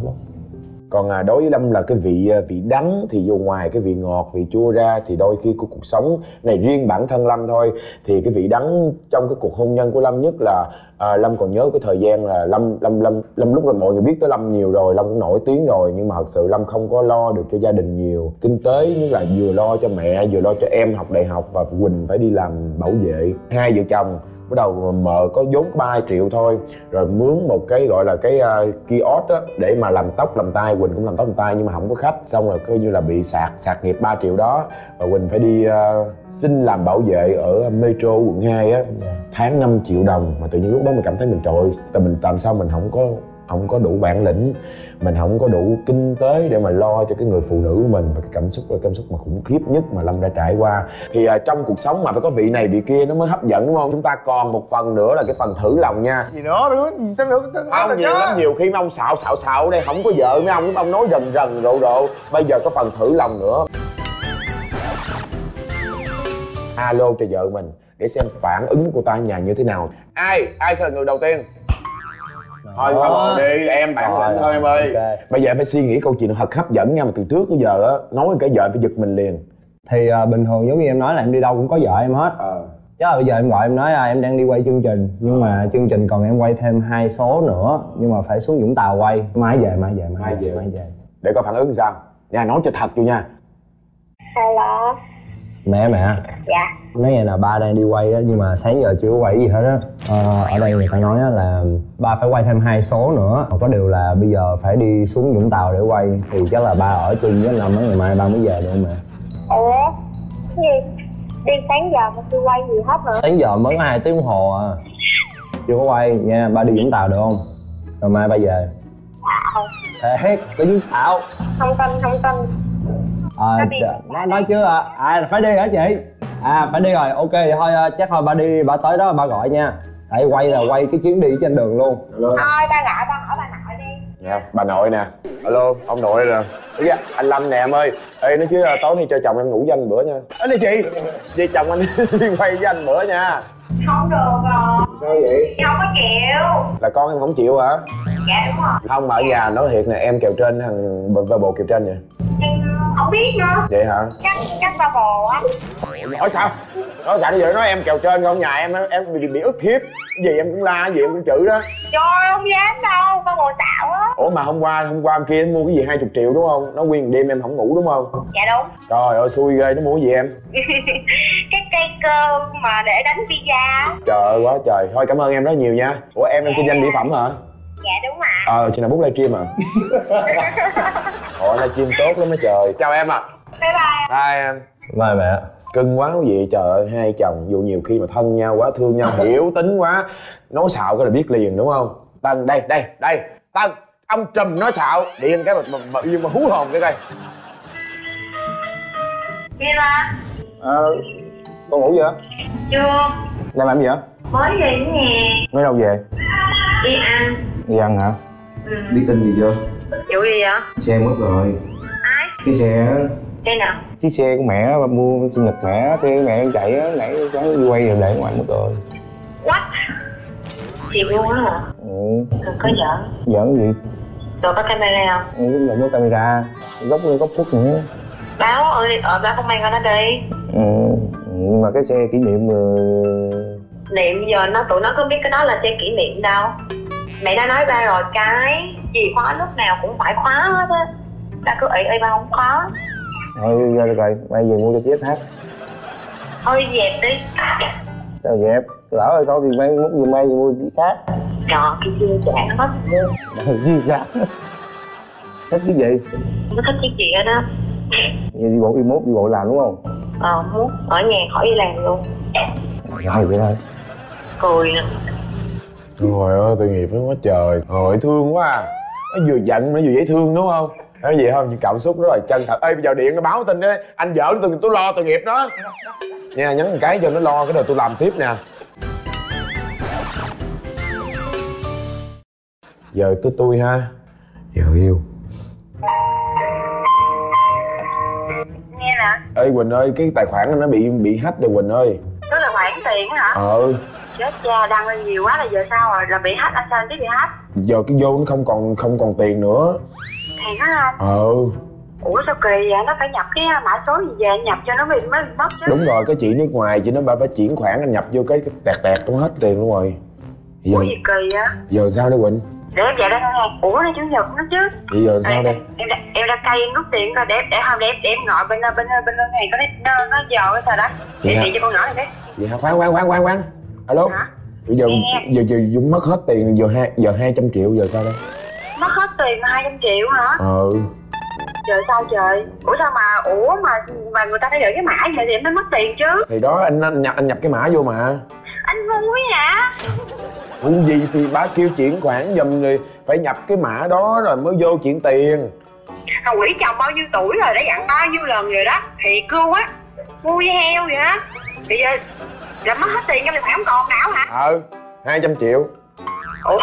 còn à, đối với lâm là cái vị à, vị đắng thì dù ngoài cái vị ngọt vị chua ra thì đôi khi của cuộc sống này riêng bản thân lâm thôi. Thì cái vị đắng trong cái cuộc hôn nhân của lâm nhất là à, lâm còn nhớ cái thời gian là lâm lâm lâm lâm lúc là mọi người biết tới lâm nhiều rồi lâm cũng nổi tiếng rồi nhưng mà thật sự lâm không có lo được cho gia đình nhiều. Kinh tế như là vừa lo cho mẹ vừa lo cho em học đại học và quỳnh phải đi làm bảo vệ. Hai vợ chồng bắt đầu mợ có vốn có 3 triệu thôi. Rồi mướn một cái gọi là cái uh, kiosk á để mà làm tóc làm tay quỳnh cũng làm tóc làm tay nhưng mà không có khách. Xong rồi coi như là bị sạc sạc nghiệp 3 triệu đó. Và quỳnh phải đi uh, xin làm bảo vệ ở metro quận 2 á. Tháng 5 triệu đồng. Mà tự nhiên lúc đó mình cảm thấy mình trời ơi, tại mình làm sao mình không có không có đủ bản lĩnh mình không có đủ kinh tế để mà lo cho cái người phụ nữ của mình. Và cái cảm xúc là cảm xúc mà khủng khiếp nhất mà lâm đã trải qua. Thì à, trong cuộc sống mà phải có vị này vị kia nó mới hấp dẫn đúng không? Chúng ta còn một phần nữa là cái phần thử lòng nha. Gì nữa nữa gì sao nữa không nhiều lắm nhiều khi mấy ông xạo xạo xạo ở đây không có vợ mấy ông ông nói rần rần rộ rộ. Bây giờ có phần thử lòng nữa. Alo cho vợ mình để xem phản ứng của ta ở nhà như thế nào. Ai ai sẽ là người đầu tiên thôi vào đi em bản lĩnh thôi em ơi. ok. bây giờ em phải suy nghĩ câu chuyện thật hấp dẫn nha mà từ trước tới giờ á nói cái vợ em phải giật mình liền. Thì à, bình thường giống như em nói là em đi đâu cũng có vợ em hết. Ờ. Chứ là bây giờ em gọi em nói là em đang đi quay chương trình. Nhưng mà chương trình còn em quay thêm hai số nữa. Nhưng mà phải xuống vũng tàu quay. Mai về mai về mai, Mai về về. mai về. Để coi phản ứng sao. Nha nói cho thật vô nha. Alo, mẹ mẹ. Dạ nói nghe là ba đang đi quay á nhưng mà sáng giờ chưa có quay gì hết á. Ờ, ở đây người ta nói á là ba phải quay thêm hai số nữa. Có điều là bây giờ phải đi xuống vũng tàu để quay thì chắc là ba ở chung với lâm á ngày mai ba mới về được không mẹ? Ủa, cái gì? Đi sáng giờ mà chưa quay gì hết nữa sáng giờ mới có hai tiếng đồng hồ à. Chưa có quay nha ba đi vũng tàu được không? Rồi mai ba về. Xạo, thiệt tự nhiên xạo. Không tin, không tin. À, ch- nói nói chưa à? à phải đi hả chị à phải đi rồi. Ok vậy thôi à, chắc thôi ba đi ba tới đó ba gọi nha. Tại quay là quay cái chuyến đi trên đường luôn. Thôi, ba gọi, ba hỏi bà nội đi. Dạ, bà nội nè. Alo, ông nội nè. Ý Anh Lâm nè em ơi. Ê, nói chứ à, tối nay cho chồng em ngủ với anh bữa nha. Ê, này chị. Chị chồng anh đi quay với anh bữa nha. Không được rồi, Sao vậy? không có chịu. Là con em không chịu hả? Dạ đúng rồi, Không mà ở nhà nói thiệt nè, em kèo trên thằng và bộ kèo trên vậy không biết nữa. Vậy hả? Chắc chắc ba bồ á. Nói sao? Nói sao? Bây giờ nói em kèo trên không nhà em em bị, bị ức hiếp. Gì em cũng la gì em cũng chửi đó. Trời không dám đâu ba bồ tạo á. Ủa mà hôm qua hôm qua em kia em mua cái gì? Hai chục triệu đúng không? Nó nguyên đêm em không ngủ đúng không? Dạ đúng. Trời ơi xui ghê nó mua cái gì em? Cái cây cơm mà để đánh pizza trời ơi quá trời. Thôi cảm ơn em rất nhiều nha. Ủa em em kinh doanh mỹ phẩm hả dạ đúng ạ. Ờ chị nào bút livestream à? Ủa livestream tốt lắm á trời. Chào em ạ. Bye bye hai em. Mời mẹ. Cưng quá quý vị trời ơi hai chồng dù nhiều khi mà thân nhau quá thương nhau hiểu tính quá nói xạo cái là biết liền đúng không? Tân đây đây đây. Tân ông trùm nói xạo. Điện cái mà mà, mà, mà, mà hú hồn cái coi. Nghe mà ờ con ngủ chưa chưa. Đang làm gì vậy? Mới về nhà. Mới đâu về? Đi ăn đi ăn hả? Ừ. biết tin gì chưa vụ gì vậy? Xe mất rồi. Ai? Cái xe đây nào? Chiếc xe của mẹ ba mua sinh nhật mẹ xe của mẹ chạy á nãy sáng đi quay rồi để ngoài mất rồi. What? Chị luôn á hả? Ừ. Đừng có giỡn. Giỡn gì? Rồi có camera không? Ừ, là có camera. Góc góc phút nữa. Báo ơi ở báo công an coi nó đi. Ừ nhưng mà cái xe kỷ niệm ờ, niệm giờ nó tụi nó có biết cái đó là xe kỷ niệm đâu mẹ đã nói ba rồi cái chìa khóa lúc nào cũng phải khóa hết á. Ta cứ ị ị ba không khóa. Thôi ra được rồi mai về mua cho chiếc hát. Thôi dẹp đi. Tao dẹp. Lỡ rồi con thì mai mốt về mai về mua chiếc khác. Trời cái chia chạng hết gì sao thích cái gì? Nó thích cái chuyện đó. Vậy đi bộ đi mốt đi bộ làm đúng không? Ờ muốn ở nhà khỏi đi làm luôn. Rồi vậy thôi. Cười nè Trời ơi, tội nghiệp nó quá trời. Trời thương quá à. Nó vừa giận nó vừa dễ thương đúng không? Nói gì không, cảm xúc rất là chân thật. Ê bây giờ điện nó báo tin đấy. Anh vợ tôi, tôi lo tội nghiệp nó. Nha, nhắn một cái cho nó lo cái đời tôi làm tiếp nè. Giờ tới tôi ha. Giờ yêu. Nghe nè. Ê Quỳnh ơi, cái tài khoản nó bị bị hack rồi Quỳnh ơi. Tức là khoản tiền hả? Ờ, chết cha đăng lên nhiều quá là giờ sao rồi? Là bị hack anh biết bị hack giờ cái vô nó không còn không còn tiền nữa. Thiệt hả? Anh Ờ, ủa sao kỳ vậy? Nó phải nhập cái mã số gì về nhập cho nó bị mới mất chứ. Đúng rồi, cái chị nước ngoài chị nó bà, bà chuyển khoản anh nhập vô cái, tẹt tẹt cũng hết tiền luôn rồi. Giờ, ủa gì kỳ á giờ sao đây Quỳnh? để em dạy đây nghe. Ủa nó chủ nhật nó chứ. Bây giờ sao đây? em đã em đã cay em rút tiền rồi để để không để để em gọi bên bên bên ngân hàng có đấy nó nó dò cái sao đó. Để tiền cho con nhỏ này đấy Vậy? Khoan khoan khoan khoan khoan Alo? Hả? Bây giờ Nghe. giờ giờ Dũng mất hết tiền giờ hai giờ 200 triệu giờ sao đây? mất hết tiền hai trăm triệu hả? Ờ. Trời sao trời? Ủa sao mà ủa mà mà người ta phải gửi cái mã vậy thì em mới mất tiền chứ? Thì đó anh, anh nhập anh nhập cái mã vô mà. Anh ngu quá hả? Ủa gì thì bá kêu chuyển khoản giùm rồi phải nhập cái mã đó rồi mới vô chuyển tiền. Thằng quỷ chồng bao nhiêu tuổi rồi đã dặn bao nhiêu lần rồi đó. Thiệt luôn á. Ngu với heo vậy á bây giờ là mất hết tiền trong tài khoản không còn nào hả? Ờ 200 triệu. Ủa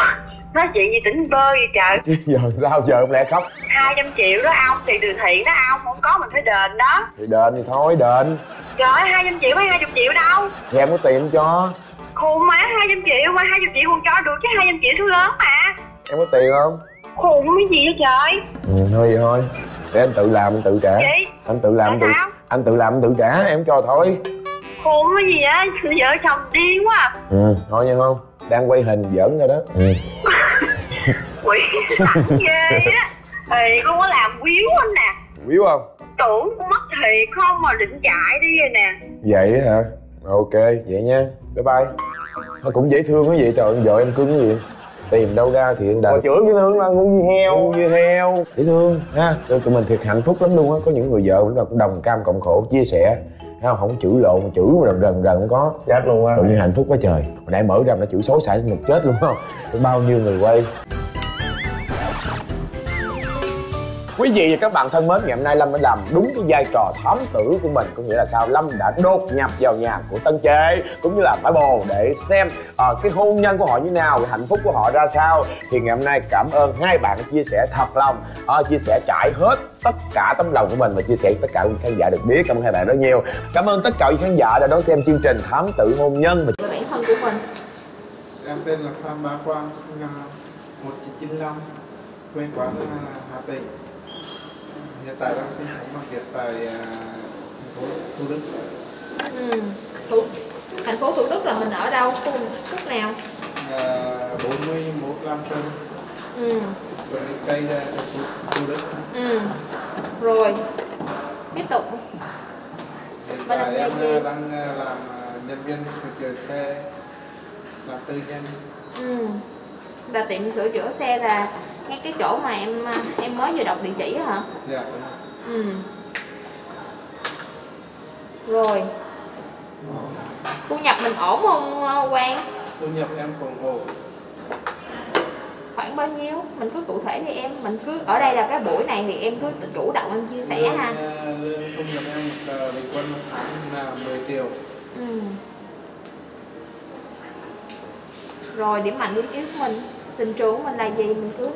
nói chuyện gì tỉnh bơ vậy trời? Chứ giờ sao giờ không lẽ khóc? 200 triệu đó ông thì từ thiện đó ông không có mình phải đền đó. Thì đền thì thôi đền. Trời ơi 200 triệu hay 20 triệu đâu. Thì em có tiền cho. Khùng má 200 triệu mà 20 triệu còn cho được chứ 200 triệu số lớn mà. Em có tiền không? khùng cái gì vậy trời? Ừ thôi vậy thôi. Để anh tự làm anh tự trả. Gì Anh tự làm anh tự, anh tự làm anh tự trả em cho thôi khùng cái gì vậy vợ chồng điên quá à. Ừ thôi nha không Đang quay hình giỡn rồi đó ừ. quỷ ghê á thì con có làm quýu anh nè Biết không? tưởng con mất thiệt không mà định chạy đi vậy nè Vậy hả? Ok, vậy nha. Bye bye. Thôi cũng dễ thương quá vậy trời ơi, vợ em cưng quá vậy. Tìm đâu ra thì anh đời. Chửi cái thương là ngu như heo Ngu như heo. Dễ thương ha. Rồi tụi mình thiệt hạnh phúc lắm luôn á. Có những người vợ lúc nào cũng đồng cam cộng khổ, chia sẻ. Thấy không? Không chửi lộn, mà rần rần rần có. chết luôn á Tự nhiên hạnh phúc quá trời. Hồi nãy mở ra nó chửi xối xả nhục chết luôn không? Bao nhiêu người quay. Quý vị và các bạn thân mến, ngày hôm nay Lâm đã làm đúng cái vai trò thám tử của mình. Có nghĩa là sao? Lâm đã đột nhập vào nhà của Tân Chế Cũng như là phải bồ để xem ờ, cái hôn nhân của họ như nào, cái hạnh phúc của họ ra sao. Thì ngày hôm nay cảm ơn hai bạn đã chia sẻ thật lòng ờ, Chia sẻ trải hết tất cả tấm lòng của mình Và chia sẻ tất cả quý khán giả được biết. Cảm ơn hai bạn rất nhiều. Cảm ơn tất cả quý khán giả đã đón xem chương trình Thám tử hôn nhân và bản thân của mình. Em tên là Phan Bá Quang, sinh năm 1995, quê quán là Hà Tĩnh. Hiện tại đang sinh sống làm việc tại à, thành phố Thủ Đức ừ. Thủ, thành phố Thủ Đức là mình ở đâu khu khúc nào à, 41 Lam Sơn ừ. rồi cây ra phố Thủ Đức ừ. rồi tiếp tục hiện làm tại em gì? à, đang làm nhân viên sửa chữa xe làm tư nhân ừ. là tiệm sửa chữa xe là ngay cái chỗ mà em em mới vừa đọc địa chỉ hả? Dạ. Ừ. rồi. Thu nhập mình ổn không ờ, Quang? Thu nhập em cũng ổn. Khoảng bao nhiêu? Mình cứ cụ thể đi em. Mình cứ ở đây là cái buổi này thì em cứ chủ động em chia sẻ lương, ha. à, lương thu nhập em à, bình quân một tháng là 10 triệu. Ừ. rồi điểm mạnh điểm yếu của mình tình trường của mình là gì? Mình cứ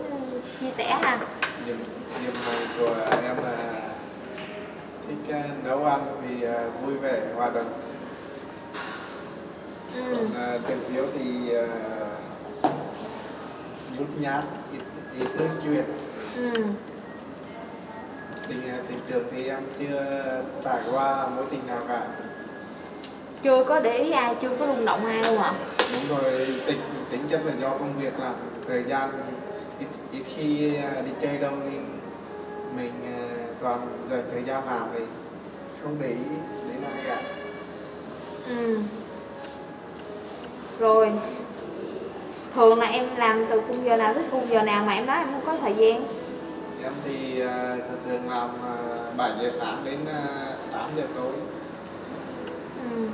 chia sẻ ha. Điểm điểm mạnh của em là thích à, nấu ăn vì à, vui vẻ hòa đồng. Ừ. còn à, điểm yếu thì nhút nhát ít ít nói chuyện Ừ. tình tình trường thì em chưa trải qua mối tình nào cả. Chưa có để ý ai chưa có rung động ai luôn ạ đúng rồi tính tính chất là do công việc làm thời gian ít, ít khi à, đi chơi đâu nên mình à, toàn dành thời gian làm thì không để ý đến ai cả. Ừ. rồi. Thường là em làm từ khung giờ nào tới khung giờ nào mà em nói em không có thời gian? Em thì à, thường làm à, 7 giờ sáng đến à, 8 giờ tối. Ừ.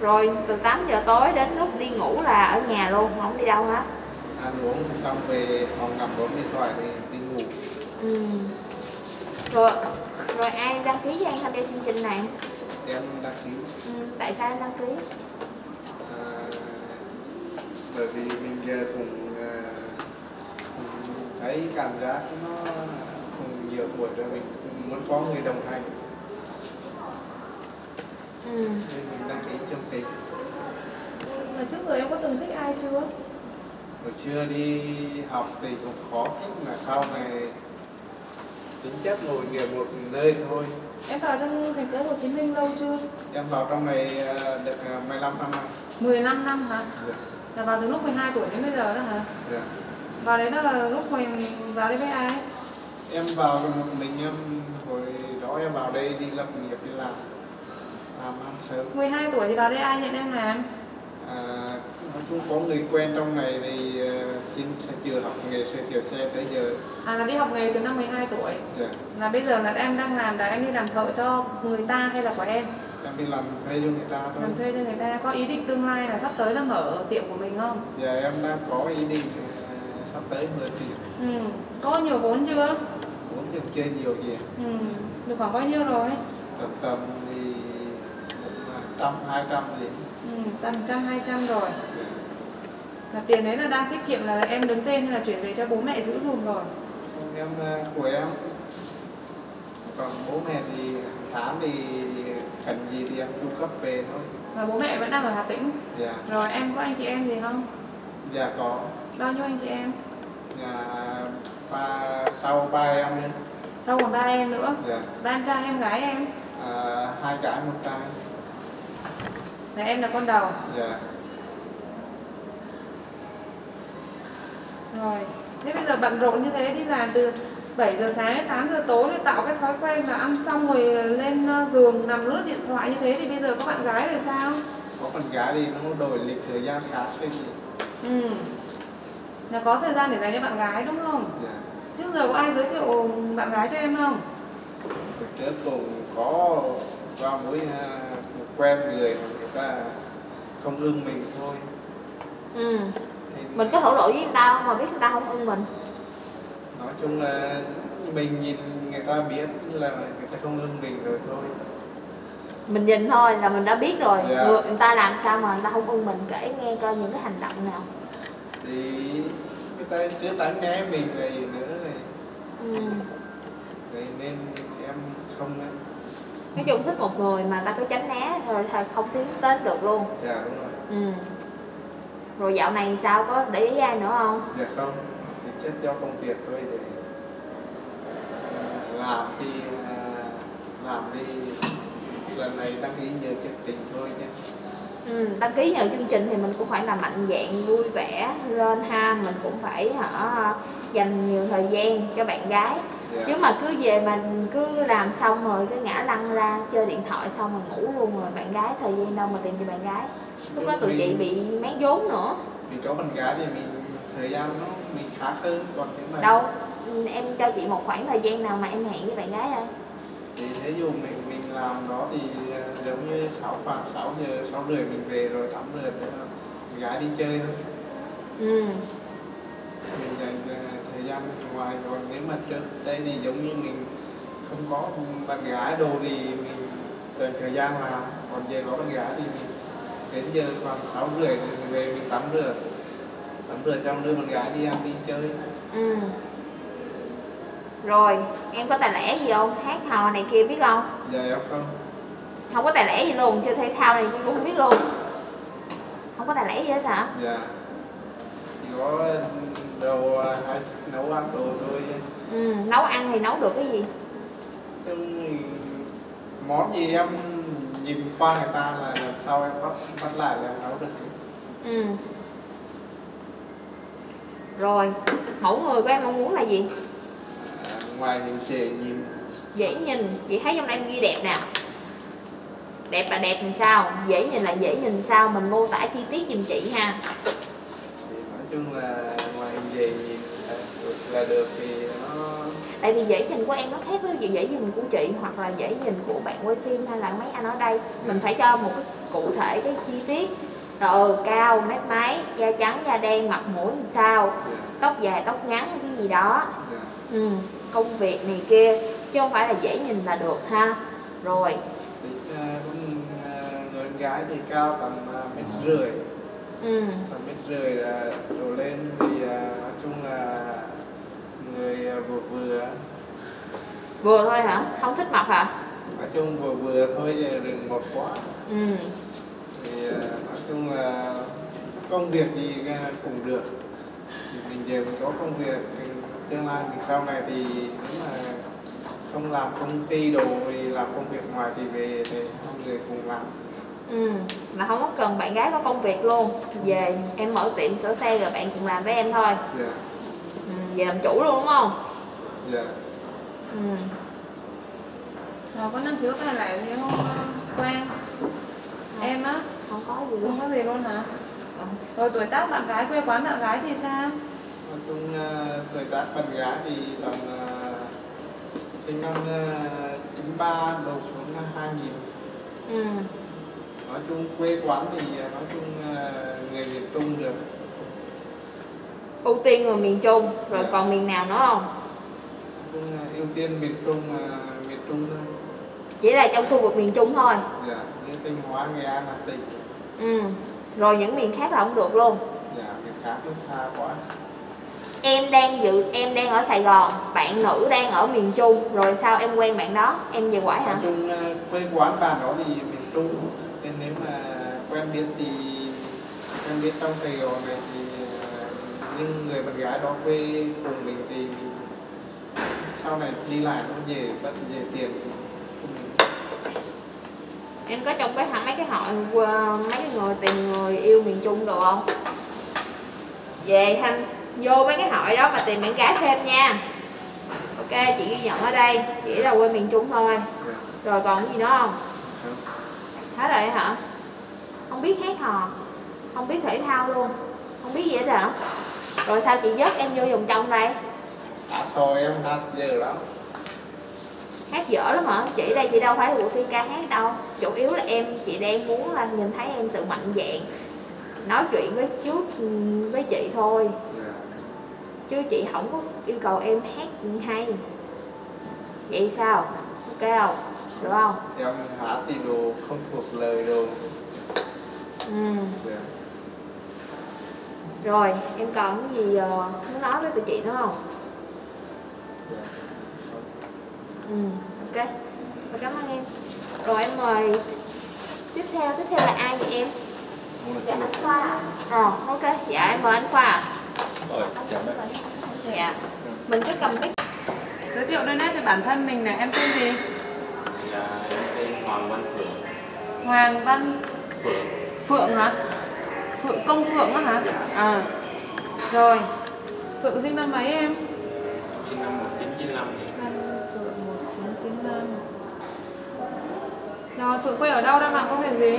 rồi từ 8 giờ tối đến lúc đi ngủ là ở nhà luôn không đi đâu hết ăn uống xong về phòng nằm bấm điện thoại thì đi ngủ ừ. rồi rồi ai đăng ký cho em tham gia chương trình này em đăng ký ừ. tại sao em đăng ký à, bởi vì mình giờ cũng à, cũng thấy cảm giác nó cũng nhiều tuổi rồi mình muốn có người đồng hành ừ. nên mình đăng ký chương trình Mà trước giờ em có từng thích ai chưa? Hồi xưa đi học thì cũng khó thích mà sau này tính chất ngồi nghiệp một nơi thôi Em vào trong thành phố Hồ Chí Minh lâu chưa? em vào trong này à, được à, 15 năm rồi 15 năm hả? dạ. Là vào từ lúc 12 tuổi đến bây giờ đó hả? dạ. Vào đấy đó là lúc mình vào đây với ai? em vào một mình em hồi đó em vào đây đi lập nghiệp đi làm làm ăn sớm 12 tuổi thì vào đây ai nhận em làm? à, chung có người quen trong này thì à, xin chưa học nghề sửa chữa xe tới giờ À là đi học nghề từ năm 12 tuổi dạ. Là bây giờ là em đang làm là em đi làm thợ cho người ta hay là của em? em đi làm thuê cho người ta thôi Làm thuê cho người ta Có ý định tương lai là sắp tới là mở tiệm của mình không? giờ em đang có ý định à, sắp tới mở tiệm Ừ Có nhiều vốn chưa? muốn thì chơi nhiều gì Ừ Được khoảng bao nhiêu rồi? tầm tầm thì trăm hai trăm gì Ừ tầm trăm hai trăm rồi Là tiền đấy là đang tiết kiệm là em đứng tên hay là chuyển về cho bố mẹ giữ dùm rồi? Em à, của em. Còn bố mẹ thì tháng thì cần gì thì em chu cấp về thôi. Và bố mẹ vẫn đang ở Hà Tĩnh? Dạ. Rồi em có anh chị em gì không? dạ có. Bao nhiêu anh chị em? nhà ba sau ba em nữa Sau còn ba em nữa? Dạ. Ba em trai em gái em? À, hai trái một trai. Là em là con đầu? Dạ Rồi Thế bây giờ bận rộn như thế đi làm từ 7 giờ sáng đến 8 giờ tối để tạo cái thói quen là ăn xong rồi lên ờ, giường nằm lướt điện thoại như thế thì bây giờ có bạn gái rồi sao? có con gái thì nó đổi lịch thời gian cái gì Ừ Là có thời gian để dành cho bạn gái đúng không? dạ Trước giờ có ai giới thiệu bạn gái cho em không? Hồi trước cũng có qua mối à, quen người người ta không ưng mình thôi ừ. Mình có thổ lộ với người ta không? Mà biết người ta không ưng mình. Nói chung là mình nhìn người ta biết là người ta không ưng mình rồi thôi. Mình nhìn thôi là mình đã biết rồi. Dạ. người, người ta làm sao mà người ta không ưng mình? Kể nghe coi những cái hành động nào. Thì người ta cứ tránh né mình rồi nữa này. Ừ. Vậy nên em không á. nói chung thích một người mà ta cứ tránh né rồi thì không tiến tới được luôn. Dạ đúng rồi. Ừ. rồi dạo này sao? Có để ý ai nữa không? Dạ không. Thì chất do công việc thôi để à, làm thì à, làm đi lần này đăng ký nhờ chương trình thôi chứ ừ, đăng ký nhờ chương trình thì mình cũng phải là mạnh dạng vui vẻ lên ha. Mình cũng phải hả dành nhiều thời gian cho bạn gái. Dạ. chứ mà cứ về mình cứ làm xong rồi cái ngã lăn ra chơi điện thoại xong rồi ngủ luôn rồi bạn gái thời gian đâu mà tìm cho bạn gái lúc đó tụi chị bị mát vốn nữa. Mình có bạn gái thì mình thời gian nó mình khác hơn còn nếu mà đâu em cho chị một khoảng thời gian nào mà em hẹn với bạn gái ơi thì ví dụ mình mình làm đó thì à, giống như sáu khoảng sáu giờ sáu rưỡi mình về rồi tắm rửa mà bạn gái đi chơi thôi. Ừ. Mình dành à, thời gian ngoài còn nếu mà trước đây thì giống như mình không có bạn gái đồ thì mình dành thời gian làm còn giờ có bạn gái thì mình đến giờ khoảng sáu rưỡi về mình tắm rửa. Tắm rửa xong đưa bạn gái đi ăn đi chơi. Ừ. Rồi em có tài lẻ gì không? Hát hò này kia biết không? Giờ em không. Không có tài lẻ gì luôn chơi thể thao này cũng không biết luôn. Không có tài lẻ gì hết hả? Dạ. Chỉ có đồ à, nấu ăn đồ thôi. Ừ nấu ăn thì nấu được cái gì? Món gì em nhìn qua người ta là làm sao em bắt bắt lại là em nấu được ừ. Rồi mẫu người của em mong muốn là gì? À, ngoài hình trẻ nhìn. Dễ nhìn. Chị thấy trong đây em ghi đẹp nè. Đẹp là đẹp làm sao? Dễ nhìn là dễ nhìn sao? Mình mô tả chi tiết giùm chị ha. Thì nói chung là ngoài về nhìn là được, là được thì tại vì dễ nhìn của em nó khác với dễ nhìn của chị hoặc là dễ nhìn của bạn quay phim hay là mấy anh ở đây. Mình phải cho một cái cụ thể cái chi tiết. Rồi cao mét máy da trắng da đen mặt mũi làm sao? Tóc dài tóc ngắn hay cái gì đó. Ừ, công việc này kia chứ không phải là dễ nhìn là được ha. Rồi. Cũng à, người gái thì cao tầm à, mét rưỡi. Ừ, tầm mét rưỡi là đổ lên thì à, nói chung là người à, vừa vừa. Vừa thôi hả? Không thích mập hả? Nói chung vừa vừa thôi đừng một quá. Ừ, thì à, nói chung là công việc gì à, cũng được. Thì mình giờ mình có công việc thì tương lai mình sau này thì nếu mà không làm công ty đồ thì làm công việc ngoài thì về thì hai người cùng làm. Ừ. mà không có cần bạn gái có công việc luôn. Về em mở tiệm sửa xe rồi bạn cùng làm với em thôi. Dạ. ừ, về làm chủ luôn đúng không dạ ừ. Rồi có năng khiếu tài lẻ gì không Quang? Em á? không có gì luôn Không có gì luôn hả? Rồi tuổi tác bạn gái, quê quán bạn gái thì sao? nói chung à, tuổi tác bạn gái thì tầm à, sinh năm uh, 93 đầu xuống năm 2000 ừ. nói chung quê quán thì nói chung à, người miền Trung được ưu tiên người miền Trung rồi còn miền nào nữa không? Là ưu tiên miền Trung mà miền Trung thôi. Chỉ là trong khu vực miền Trung thôi? Dạ như Thanh Hóa Nghệ An Hà Tĩnh. Ừ. rồi những miền khác là không được luôn? Dạ miền khác nó xa quá. Em đang dự em đang ở Sài Gòn bạn nữ đang ở miền Trung rồi sao em quen bạn đó? Em về quải hả? Chung à, quê quán bạn đó thì miền Trung nên nếu mà quen biết thì quen biết trong Sài Gòn này thì à, nhưng người bạn gái đó quê cùng mình thì mình sau này đi lại nó dễ vẫn dễ tiền. Em có trong cái hẳn mấy cái hội ờ, mấy cái người tìm người yêu miền Trung đồ không? Về thanh vô mấy cái hội đó mà tìm bạn gái thêm nha. Ok, chị ghi nhận ở đây, chỉ là quê miền Trung thôi. Rồi còn gì nữa không Không. hết rồi hả? Không biết hát hò, không biết thể thao luôn. Không biết gì hết hả? Rồi sao chị dắt em vô vòng trong đây hát thôi em hát dở lắm. Hát dở lắm hả? Chị đây chị đâu phải cuộc thi ca hát đâu. Chủ yếu là em chị đang muốn là nhìn thấy em sự mạnh dạn nói chuyện với trước với chị thôi. Dạ. chứ chị không có yêu cầu em hát hay. Vậy sao? Ok không? Được không? Em hát thì đồ không thuộc lời đồ. Ừ. dạ. Rồi em còn cái gì ờ, muốn nói với tụi chị nữa không? Ừ ok. Rồi, cảm ơn em. Rồi em mời tiếp theo tiếp theo là ai vậy em? Dạ anh khoa à ờ ok. Dạ em mời anh khoa à Rồi, chào bác. dạ. Mình cứ cầm cái Giới thiệu đôi nét về bản thân mình này. Em tên gì? Dạ, em tên Hoàng Văn Phượng. Hoàng Văn Phượng. Phượng hả Phượng công Phượng á hả? À rồi. Phượng sinh năm mấy em? Sinh năm 1995 thì Văn Phượng 1995 Rồi Phượng quê ở đâu? Đang làm công việc gì?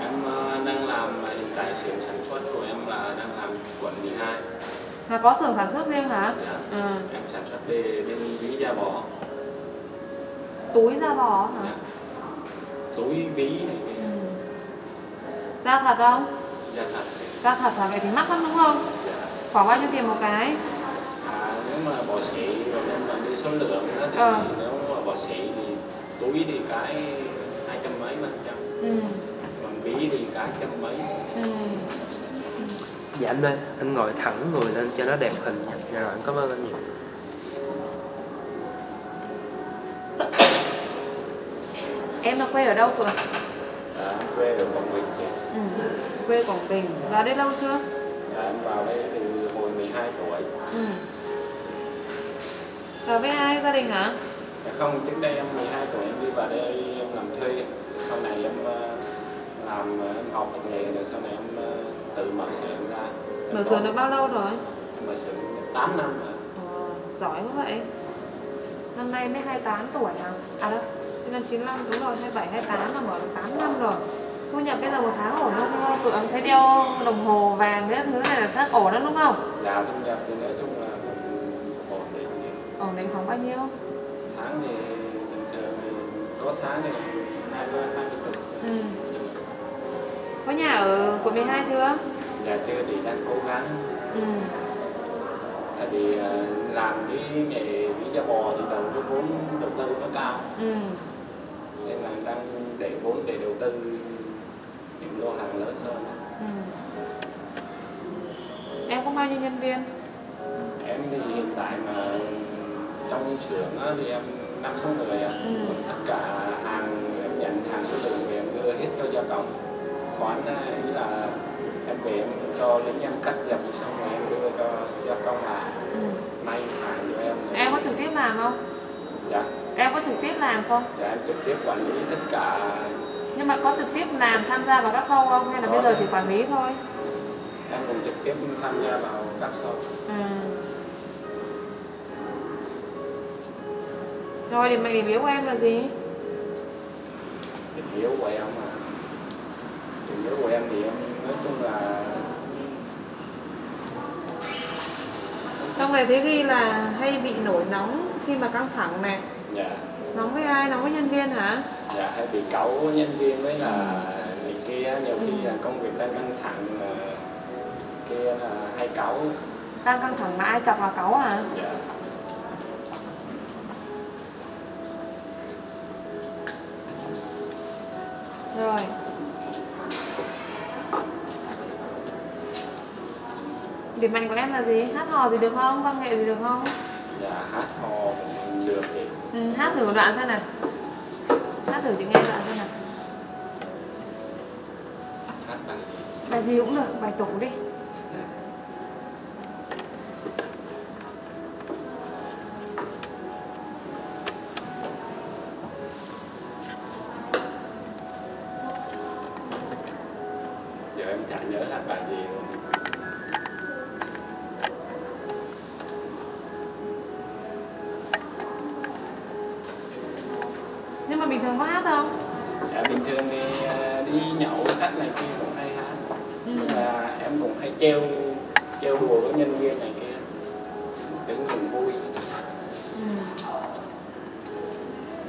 Em ờ, đang làm hiện tại xưởng sản xuất của em là đang làm quận 12 là có xưởng sản xuất riêng hả? Dạ. à. em sản xuất về bên ví da bò. Túi da bò hả? Dạ. túi ví này. Ừ. da thật không da thật da thật hả vậy thì mắc lắm đúng không dạ. khoảng bao nhiêu tiền một cái à, nếu mà bò sỉ rồi em là đi số lượng đó thì Ờ. nếu mà bò sỉ thì túi thì cái hai trăm mấy phần trăm ừ. còn ví thì cái trăm mấy Ừ. Dạ anh ơi, anh ngồi thẳng người lên cho nó đẹp hình nha. Dạ rồi, anh cảm ơn anh nhiều. em là quê ở đâu Phượng dạ, em quê ở Quảng Bình chị ừ. Quê Quảng Bình. Vào đây lâu chưa? Dạ, em vào đây từ hồi 12 tuổi. Ừ. vào với ai gia đình hả? Dạ không, trước đây em 12 tuổi em đi vào đây em làm thuê. Sau này em ờ, làm, ờ, em học được nghề rồi sau này em ờ, tự mở xưởng ra. Em mở xưởng được bao lâu rồi? Em mở xưởng được 8 năm rồi. Ờ, giỏi quá vậy. Năm nay mới 28 tuổi à à đâu năm 95 đúng rồi 27 28 là mở được 8 năm rồi thu nhập bây giờ một tháng ổn không? Phượng thấy đeo đồng hồ vàng cái thứ này là rất ổn lắm đúng không? Dạ thu nhập thì nói chung là ổn định. Ổn định khoảng bao nhiêu? Tháng thì bình thường thì có tháng thì 20, 20 triệu ừ. có nhà ở quận 12 chưa? Dạ chưa thì đang cố gắng. Ừ. Tại vì ờ, làm cái nghề ví da bò thì đầu cái vốn đầu tư nó cao. Ừ. nên là đang để vốn để đầu tư những lô hàng lớn hơn. Ừ. em có bao nhiêu nhân viên? Em thì hiện tại mà trong xưởng thì em năm sáu người ạ. Ừ. còn tất cả hàng em nhận hàng số lượng thì em đưa hết cho gia công khoán ý là em về em cho lính em cắt dập xong rồi em đưa cho gia công là ừ. may hàng cho em. Em có trực tiếp làm không? Dạ. Em có trực tiếp làm không? Dạ em trực tiếp quản lý tất cả nhưng mà có trực tiếp làm tham gia vào các khâu không? Hay là Có bây giờ chỉ quản lý thôi? Em cũng trực tiếp tham gia vào các khâu. Ừ. rồi điểm mạnh điểm yếu của em là gì? Điểm yếu của em mà. Điểm yếu của em thì em nói chung là trong này thấy ghi là hay bị nổi nóng khi mà căng thẳng này. Dạ. Nóng với ai? Nóng với nhân viên hả dạ hay bị cáu nhân viên với là này kia nhiều khi là công việc đang căng thẳng là kia là hay cáu. Đang căng thẳng mà ai chọc là cáu hả dạ. Rồi. Điểm mạnh của em là gì? Hát hò gì được không? Văn nghệ gì được không? Dạ hát hò cũng được thì ừ, hát thử một đoạn xem nào hát thử chị nghe đoạn xem nào. Bài gì cũng được bài tủ đi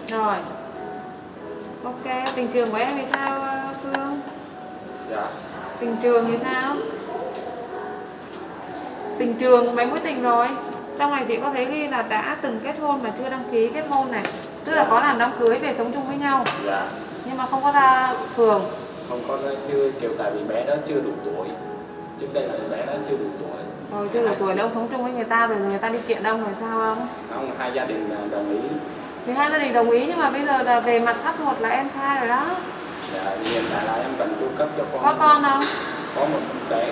rồi. Ok tình trường của em thì sao ờ, phương? Dạ. Tình trường thì sao? Tình trường mấy mối tình rồi? Trong này chị có thấy ghi là đã từng kết hôn mà chưa đăng ký kết hôn này. Tức là có làm đám cưới về sống chung với nhau. Dạ. Nhưng mà không có ra phường. Không có chưa kiểu tại vì bé đó chưa đủ tuổi. Trước đây là bé đó chưa đủ tuổi. Rồi chưa đủ tuổi đâu sống chung với người ta rồi người ta đi kiện ông rồi sao không? Không hai gia đình đồng ý thì hai gia đình đồng ý nhưng mà bây giờ là về mặt pháp luật là em sai rồi đó dạ hiện tại là em cần chu cấp cho con có con không có một bé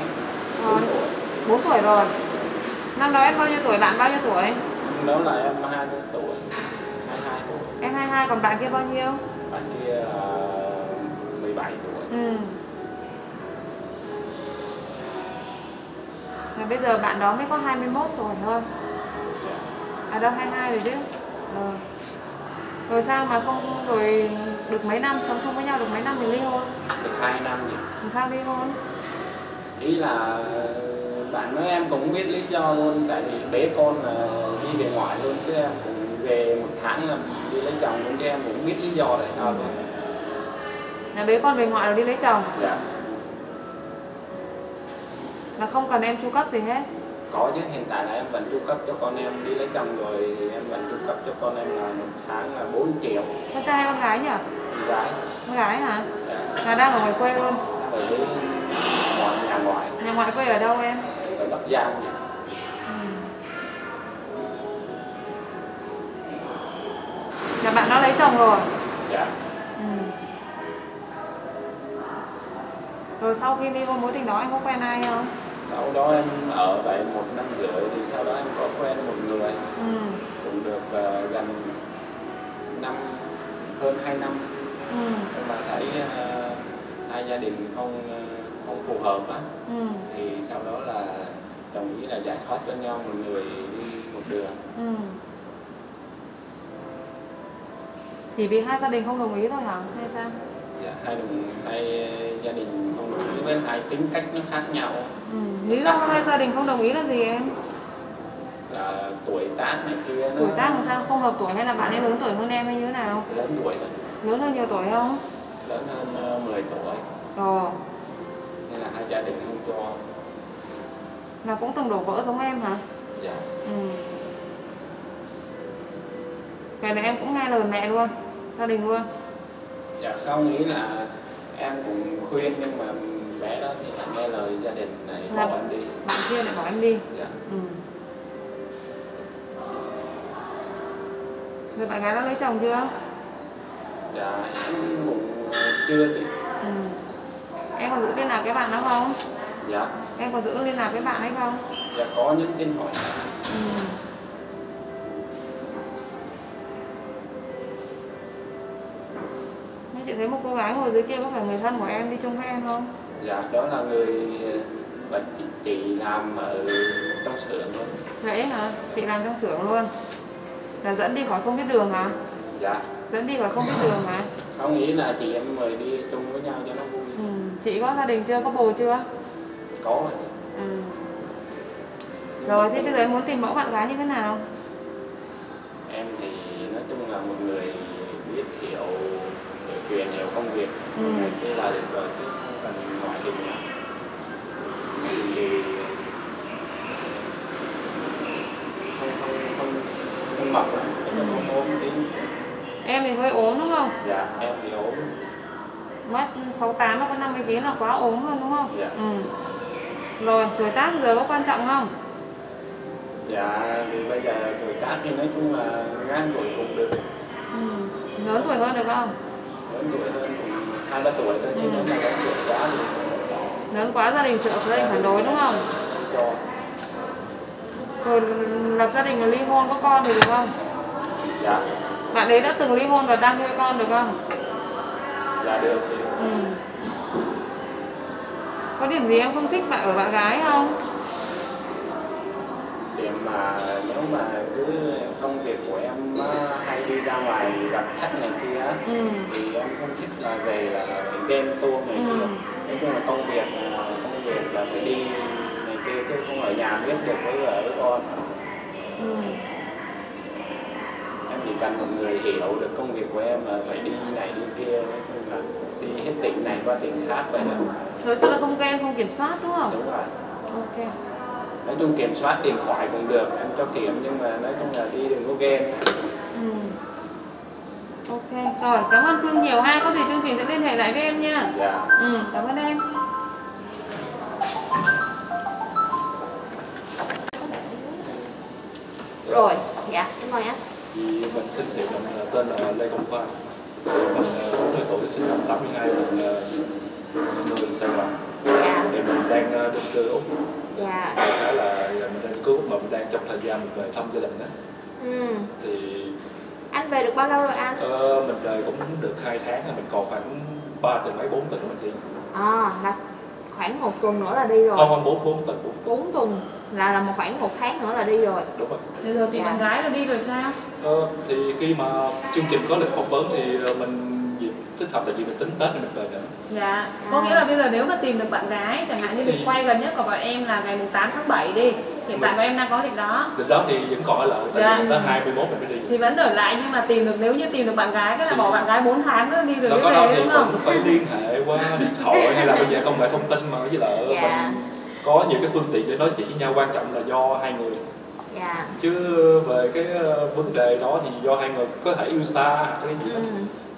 bốn tuổi 4 tuổi rồi năm đó em bao nhiêu tuổi bạn bao nhiêu tuổi đó là em 20 tuổi 22 tuổi Em 22 còn bạn kia bao nhiêu? bạn kia là 17 tuổi Ừ. Mà bây giờ bạn đó mới có 21 tuổi thôi. À đâu 22 rồi chứ. Ờ. Rồi sao mà không rồi được mấy năm sống chung với nhau được mấy năm thì ly hôn? được 2 năm nhỉ Làm sao ly hôn? ý là bạn nói em cũng biết lý do luôn tại vì bé con là đi về ngoại luôn chứ em cũng về một tháng là đi lấy chồng luôn chứ em cũng biết lý do tại sao luôn Là bế con về ngoại rồi đi lấy chồng dạ là không cần em chu cấp gì hết. Có chứ hiện tại là em vẫn chu cấp cho con em đi lấy chồng rồi em vẫn chu cấp cho con em là một tháng là 4 triệu Con trai hay con gái nhỉ? con gái Con gái hả? dạ. Là đang ở ngoài quê luôn. ở dưới ngoài nhà ngoại Nhà ngoại quê ở đâu em? ở Bắc Giang nhỉ Nhà bạn đã lấy chồng rồi. dạ Ừ. Rồi sau khi đi qua mối tình đó em có quen ai không? Sau đó em ở vậy một năm rưỡi thì sau đó em có quen một người Ừ. cũng được ờ, gần năm hơn 2 năm Ừ. mà thấy ờ, hai gia đình không ờ, không phù hợp á Ừ. thì sau đó là đồng ý là giải thoát cho nhau một người đi một đường Ừ. Chỉ vì hai gia đình không đồng ý thôi hả? Hay sao? Dạ, hai đồng hai gia đình không đồng ý với hai tính cách nó khác nhau Ừ. Lý do hai gia đình không đồng ý là gì em? là tuổi tác này kia nó Tuổi tác làm sao? Không hợp tuổi hay là bạn ấy lớn tuổi hơn em hay như thế nào? lớn tuổi hơn Lớn hơn nhiều tuổi không? lớn hơn ờ, 10 tuổi Ồ, nên là hai gia đình không cho là cũng từng đổ vỡ giống em hả? dạ Ừ. Vậy là em cũng nghe lời mẹ luôn, gia đình luôn. Dạ không nghĩ là em cũng khuyên nhưng mà bé đó thì lại nghe lời gia đình này Là- bỏ em đi Bạn kia lại bỏ em đi. dạ Ừ. Rồi bạn gái đã lấy chồng chưa? dạ em cũng chưa thì Ừ. Em còn giữ liên lạc với bạn đó không? dạ Em còn giữ liên lạc với bạn ấy không? dạ có những tin hỏi Ừ. chị thấy một cô gái ngồi dưới kia có phải người thân của em đi chung với em không? dạ đó là người bà chị, chị làm ở trong xưởng luôn Vậy hả? Chị làm trong xưởng luôn. Là dẫn đi khỏi không biết đường hả? dạ Dẫn đi khỏi không biết đường hả? không nghĩ là chị em mời đi chung với nhau cho nó vui Ừ. Chị có gia đình chưa? Có bồ chưa? có rồi. Ừ. Rồi thế bây giờ em muốn tìm mẫu bạn gái như thế nào? em thì nói chung là một người chuyện hiểu công việc Ừ. là được rồi chứ không cần ngoại hình nào thì không không không không mập lắm Ừ. không ốm tí Em thì hơi ốm đúng không? dạ em thì ốm Mất 68 nó có 50 kg là quá ốm luôn đúng không? Dạ. Ừ. Rồi, tuổi tác giờ có quan trọng không? dạ thì bây giờ tuổi tác thì nói chung là ngang tuổi cũng được Ừ. Lớn tuổi hơn được không? Lớn tuổi hơn hai ba tuổi thôi nhưng nếu mà lớn tuổi quá thì Lớn quá gia đình trợ gia đình phản đối đúng không? Rồi lập gia đình là ly hôn có con thì được không? dạ Bạn ấy đã từng ly hôn và đang nuôi con được không? dạ được Ừ. Có điểm gì em không thích bạn ở bạn gái không? Điểm mà nếu mà cứ công việc của em hay đi ra ngoài gặp khách này kia Ừ. thì em không thích là về là game tour này Ừ. kia nói chung là công việc là công việc là phải đi này kia chứ không ở nhà biết được với vợ với con Ừ. em chỉ cần một người hiểu được công việc của em là phải đi này đi kia nói chung là đi hết tỉnh này qua tỉnh khác vậy là Rồi tức là không ghen, không kiểm soát đúng không? đúng rồi Ok. Nói chung kiểm soát điện thoại cũng được em cho kiểm nhưng mà nói chung là đi đừng có game Ừ. Ok, rồi cảm ơn Phương nhiều ha. Có gì chương trình sẽ liên hệ lại với em nha. dạ Ừ, cảm ơn em. Rồi, dạ, cảm ơn anh. thì mình xin thiệu mình tên là Lê Công Khoa Thì mình ờ, 40 tuổi sinh năm 82 mình sinh người Sài Gòn Dạ, thì mình đang ờ, định cư Úc dạ, đại khái là giờ mình đang Úc mà mình đang trong thời gian mình về thăm gia đình đó. Ừ. thì anh về được bao lâu rồi anh? Ờ, mình về cũng được hai tháng rồi mình còn khoảng 3 tuần mấy 4 tuần nữa mình đi. À là khoảng một tuần nữa là đi rồi. Không không bốn bốn tuần bốn 4 tuần là là một khoảng một tháng nữa là đi rồi. Đúng rồi. Bây giờ tìm Dạ. bạn gái rồi đi rồi sao? ờ, thì khi mà chương trình có lịch phỏng vấn thì ờ, mình dịp thích hợp tại vì mình tính tết thì mình về nữa Dạ. Có nghĩa là bây giờ nếu mà tìm được bạn gái, chẳng hạn như lịch Thì- quay gần nhất của bọn em là ngày mùng 8 tháng 7 đi. Hiện tại bọn em đang có lịch đó. Đến đó thì vẫn còn ở lại tại Dạ. vì tới 21 mình mới đi Thì vẫn ở lại nhưng mà tìm được nếu như tìm được bạn gái cái là bỏ bạn gái 4 tháng nữa đi rồi nó mới về thì đúng không? cũng phải liên hệ qua điện thoại hay là bây giờ công nghệ thông tin mà với lại Dạ. mình có nhiều cái phương tiện để nói chuyện với nhau quan trọng là do hai người dạ chứ về cái ờ, vấn đề đó thì do hai người có thể yêu xa cái gì đó ừ.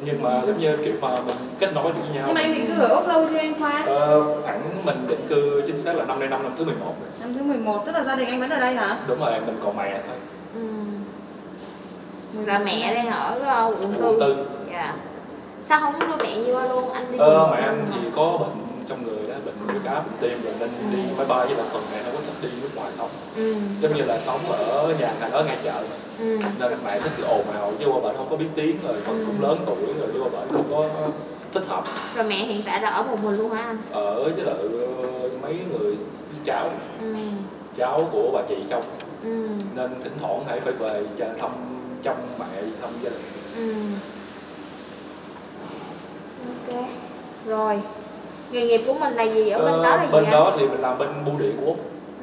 Nhưng mà giống như kiểu mà mình kết nối được với nhau Nhưng mà em định cư ở Úc lâu chưa anh Khoa? ờ, khoảng mình định cư chính xác là năm nay năm năm thứ 11 rồi. Năm thứ 11 tức là gia đình anh vẫn ở đây hả? đúng rồi mình còn mẹ thôi Ừ. Và mẹ đang ở quận tư. quận tư Dạ. Sao không đưa mẹ vô luôn? Anh đi ờ, mẹ anh thì có bệnh trong người đó bệnh huyết áp bệnh tim rồi nên đi máy bay với lại phần mẹ nó có thích đi nước ngoài sống Ừ. giống như là sống ở nhà hàng ở ngay chợ. Ừ. nên mẹ thích ồn ào với qua bệnh không có biết tiếng rồi phần cũng lớn tuổi rồi với qua bệnh không có thích hợp Rồi mẹ hiện tại là ở một mình luôn hả anh? ở với lại ờ, mấy người cháu Ừ. cháu của bà chị trong Ừ. nên thỉnh thoảng hãy phải về thăm trong mẹ thăm gia đình Ừ. Ok. Rồi. Nghề nghiệp của mình là gì ở bên Ờ, đó là gì bên anh? đó thì mình làm bên bưu điện của Úc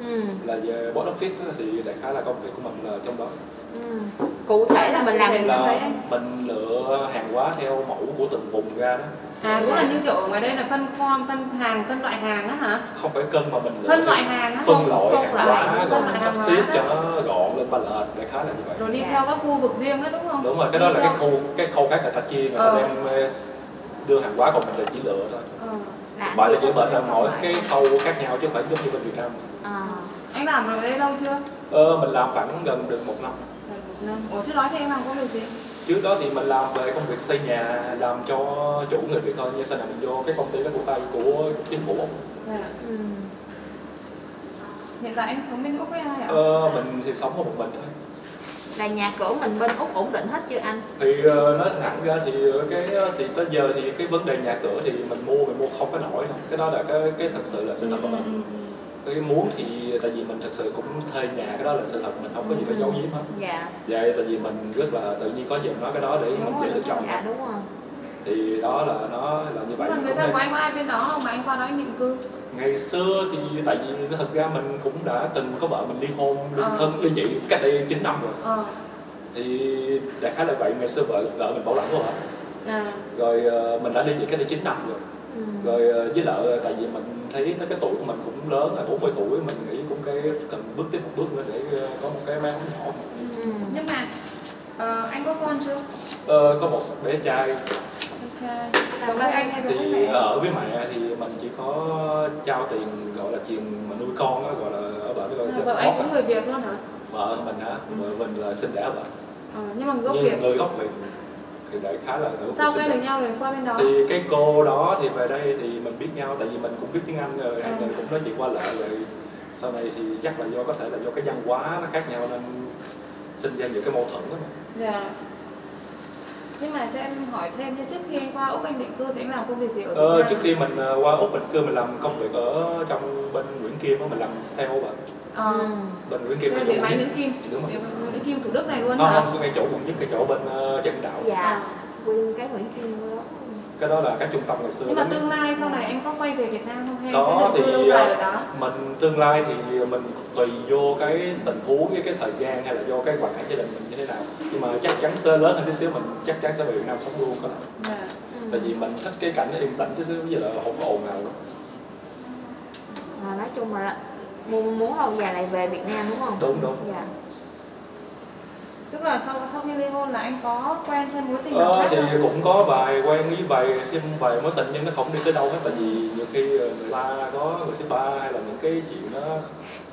Ừ. là về box office thì đại khái là công việc của mình là trong đó Ừ. Cụ thể là mình làm thể là mình lựa hàng hóa theo mẫu của từng vùng ra đó À cũng là như kiểu ngoài đây là phân kho, phân hàng, phân loại hàng á hả? không phải cân mà mình lựa Phân loại hàng á? phân loại phân hàng loại, hóa phân rồi sắp hàng xếp hóa. cho nó gọn lên ba lệch đại khái là như vậy Rồi đi theo các khu vực riêng á đúng không? đúng rồi cái đó là cái khu cái khâu khác người ta chia người ta Ờ. đem ờ, đưa hàng hóa còn mình là chỉ lựa thôi Ờ. Là bởi vì bệnh là mỗi cái khâu khác nhau chứ không phải giống như bên Việt Nam À. Anh làm ở đây lâu chưa? ờ, mình làm khoảng gần được một năm Gần một năm. Ủa chứ nói thì em làm công việc gì? trước đó thì mình làm về công việc xây nhà làm cho chủ người Việt thôi nhưng sau này mình vô cái công ty đó của tay của chính phủ. Ừ. Hiện tại anh sống bên Úc với ai ạ? ờ, mình thì sống có một mình thôi Là nhà cửa mình bên Úc ổn định hết chưa anh? thì uh, nói thẳng ra thì cái thì tới giờ thì cái vấn đề nhà cửa thì mình mua mình mua không có nổi đâu cái đó là cái cái thật sự là sự thật của mình Ừ, cái muốn thì tại vì mình thật sự cũng thuê nhà cái đó là sự thật mình không có gì phải giấu giếm hết Dạ. vậy tại vì mình rất là tự nhiên có gì mình nói cái đó để mình dễ lựa chọn Dạ đúng rồi. thì đó là nó là như vậy mà người thân của anh có ai bên đó không mà anh qua đó anh định cư? Ngày xưa thì tại vì thật ra mình cũng đã từng có vợ mình ly hôn ly Ờ. thân ly dị cách đây 9 năm rồi Ờ. thì đại khái là vậy ngày xưa vợ vợ mình bảo lãnh rồi hả À. rồi mình đã ly dị cách đây 9 năm rồi Ừ. rồi với lại tại vì mình thấy tới cái tuổi của mình cũng lớn là 40 tuổi mình nghĩ cũng cái cần bước tiếp một bước nữa để có một cái ấm nhỏ Ừ. Nhưng mà ờ, anh có con chưa? Ờ, có một bé trai Thì ở với mẹ thì mình chỉ có trao tiền gọi là tiền mà nuôi con á gọi là ở bển gọi là Vợ anh cũng người Việt luôn hả? vợ mình á vợ mình là sinh đẻ vợ Ờ, nhưng mà gốc nhưng Việt. người gốc Việt thì đại khá là gốc Sao quen được nhau rồi qua bên đó? thì cái cô đó thì về đây thì mình biết nhau tại vì mình cũng biết tiếng Anh rồi hai Ừ. người cũng nói chuyện qua lại rồi sau này thì chắc là do có thể là do cái văn hóa nó khác nhau nên sinh ra những cái mâu thuẫn đó mà Dạ. Nhưng mà cho em hỏi thêm nha, trước khi anh qua Úc anh định cư thì anh làm công việc gì ở Việt ờ, Nam? trước khi mình ờ, qua úc mình cư mình làm công việc ở trong bên Nguyễn Kim á mình làm sale mà Ờ. bên Nguyễn Kim điện máy Nguyễn Kim. đúng rồi Nguyễn Kim Thủ Đức này luôn không hả? không xuống ngay chỗ quận nhất cái chỗ bên uh, Trần Đạo Dạ. Nguyên cái Nguyễn Kim đó. Cái đó là cái trung tâm ngày xưa Nhưng mà đó. tương lai sau này anh có quay về Việt Nam không hay có thì định cư lâu dài ở ờ, đó? mình tương lai thì mình tùy vô cái tình huống với cái thời gian hay là do cái hoàn cảnh gia đình mình như thế nào nhưng mà chắc chắn tới lớn hơn tí xíu mình chắc chắn sẽ về Việt Nam sống luôn có lẽ Dạ. tại vì mình thích cái cảnh nó yên tĩnh tí xíu với lại không có ồn ào lắm À, nói chung là muốn, muốn lâu dài lại về Việt Nam đúng không? đúng đúng Dạ. Tức là sau sau khi ly hôn là anh có quen thêm mối tình nào ờ, khác thì không? cũng có vài quen với vài thêm vài mối tình nhưng nó không đi tới đâu hết tại vì nhiều khi ờ, người ta có người thứ ba hay là những cái chuyện nó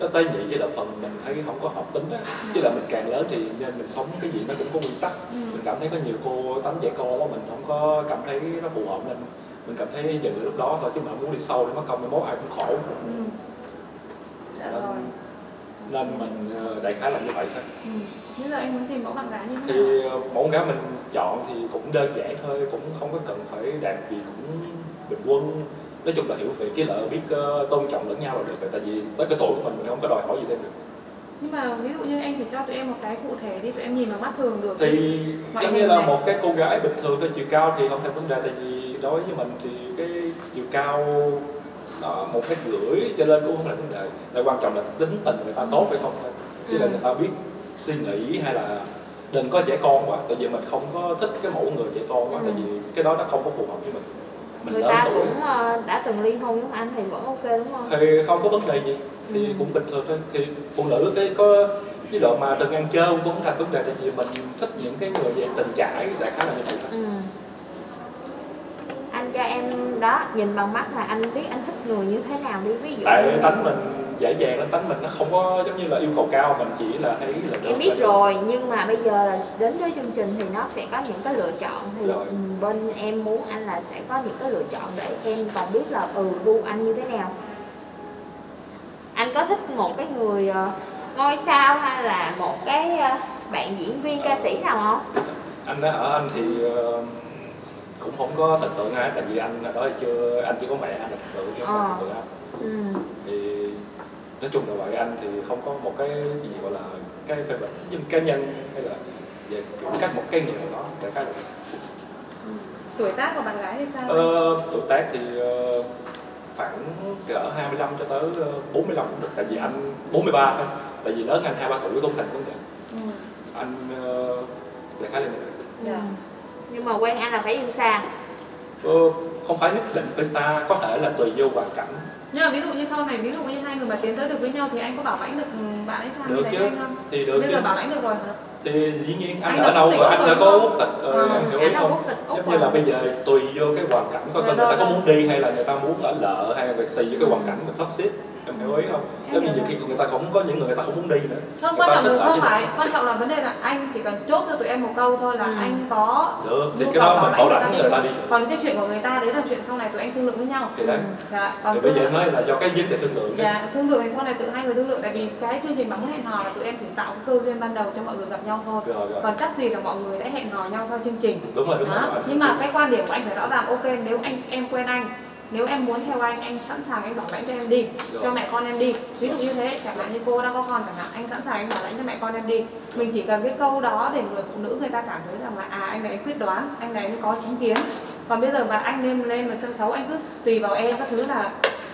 nó tế nhị chỉ là phần mình thấy không có hợp tính á chứ là mình càng lớn thì nên mình sống cái gì nó cũng có nguyên tắc Ừ. mình cảm thấy có nhiều cô tánh trẻ con quá mình không có cảm thấy nó phù hợp nên mình cảm thấy dừng lúc đó thôi chứ mà muốn đi sâu để mất công mai mốt ai cũng khổ Ừ. Dạ Nên rồi. Nên mình ờ, đại khái là như vậy thôi ừ. Bây giờ anh muốn tìm mẫu bạn gái như thế nào? thì ờ, mẫu gái mình chọn thì cũng đơn giản thôi cũng không có cần phải đạt gì cũng bình quân nói chung là hiểu về cái lợi biết ờ, tôn trọng lẫn nhau là được rồi tại vì tới cái tuổi của mình mình không có đòi hỏi gì thêm được Nhưng mà ví dụ như anh phải cho tụi em một cái cụ thể đi, tụi em nhìn vào mắt thường được thì giống như là này. một cái cô gái bình thường thôi chiều cao thì không thành vấn đề tại vì đối với mình thì cái chiều cao đó, một mét rưỡi trở lên cũng không là vấn đề. Tại quan trọng là tính tình người ta tốt hay không thôi. Chứ là Ừ. người ta biết suy nghĩ hay là đừng có trẻ con quá. Tại vì mình không có thích cái mẫu người trẻ con quá. Tại Ừ. vì cái đó nó không có phù hợp với mình. Mình người ta tuổi. cũng ờ, đã từng ly hôn giống anh thì vẫn ok đúng không? Thì không có vấn đề gì. Thì Ừ. cũng bình thường thôi. Thì phụ nữ cái có chế độ mà từng ăn chơi cũng không thành vấn đề. Tại vì mình thích những cái người về tình trải đại khái là như vậy thôi. Ừ. cho em đó nhìn bằng mắt là anh biết anh thích người như thế nào đi ví dụ tại tánh mình dễ dàng lắm tánh mình nó không có giống như là yêu cầu cao mình chỉ là thấy là được em biết rồi nhưng mà bây giờ là đến với chương trình thì nó sẽ có những cái lựa chọn thì Rồi. ừ, bên em muốn anh là sẽ có những cái lựa chọn để em còn biết là ừ gu anh như thế nào. Anh có thích một cái người ờ, ngôi sao hay là một cái ờ, bạn diễn viên ca sĩ nào không? Anh đã ở anh thì ờ, cũng không có thần tượng ai tại vì anh đó thì chưa anh chỉ có mẹ anh là thần tượng chứ không phải Ờ. thần tượng anh ừ. thì nói chung là vậy anh thì không có một cái gì gọi là cái phê bình nhưng cá nhân hay là về kiểu cách một cái người đó đại khái là Tuổi tác của bạn gái thì sao? Ờ, tuổi tác thì ờ, khoảng cỡ 25 cho tới ờ, 45 cũng được tại vì anh 43 thôi tại vì lớn anh hai ba tuổi cũng thành vấn đề Ừ. anh ờ, đại khái là như vậy Dạ. Nhưng mà quen anh là phải yêu xa. Ờ, không phải nhất định phải xa có thể là tùy vô hoàn cảnh. Nhưng mà ví dụ như sau này, ví dụ như hai người mà tiến tới được với nhau thì anh có bảo lãnh được bạn ấy sang được chứ anh không? thì được Bây chứ. giờ bảo lãnh được rồi hả? thì dĩ nhiên anh, Anh ở là đâu rồi anh đã có quốc tịch ờ, Ừ, em hiểu anh là không? quốc tịch Úc giống như là rồi. bây giờ tùy vô cái hoàn cảnh coi người ta có muốn đi hay là người ta muốn ở lợ hay là tùy vô cái hoàn cảnh mình sắp xếp em hiểu ý không? Em giống như nhiều khi người ta cũng có những người người ta không muốn đi nữa. Không, quan trọng là không phải, quan trọng là vấn đề là anh chỉ cần chốt cho tụi em một câu thôi là Ừ. anh có được thì cái đó mình bảo lãnh người ta đi. Còn cái chuyện của người ta đấy là chuyện sau này tụi anh thương lượng với nhau. thì đấy. Dạ, còn thì bây giờ em lượng- nói là do cái vấn đề thương lượng Dạ, thương lượng thì sau này tự hai người thương lượng tại vì cái chương trình bóng hẹn hò là tụi em chỉ tạo cái cơ duyên ban đầu cho mọi người gặp nhau thôi. rồi rồi. Còn chắc gì là mọi người đã hẹn hò nhau sau chương trình. đúng rồi đúng rồi. Nhưng mà cái quan điểm của anh phải rõ ràng ok nếu anh em quen anh nếu em muốn theo anh anh sẵn sàng anh bảo lãnh cho em đi Rồi. cho mẹ con em đi ví dụ như thế chẳng hạn như cô đã có con chẳng hạn anh sẵn sàng anh bảo lãnh cho mẹ con em đi mình chỉ cần cái câu đó để người phụ nữ người ta cảm thấy rằng là à anh này anh quyết đoán anh này có chính kiến còn bây giờ mà anh lên lên mà sân khấu anh cứ tùy vào em các thứ là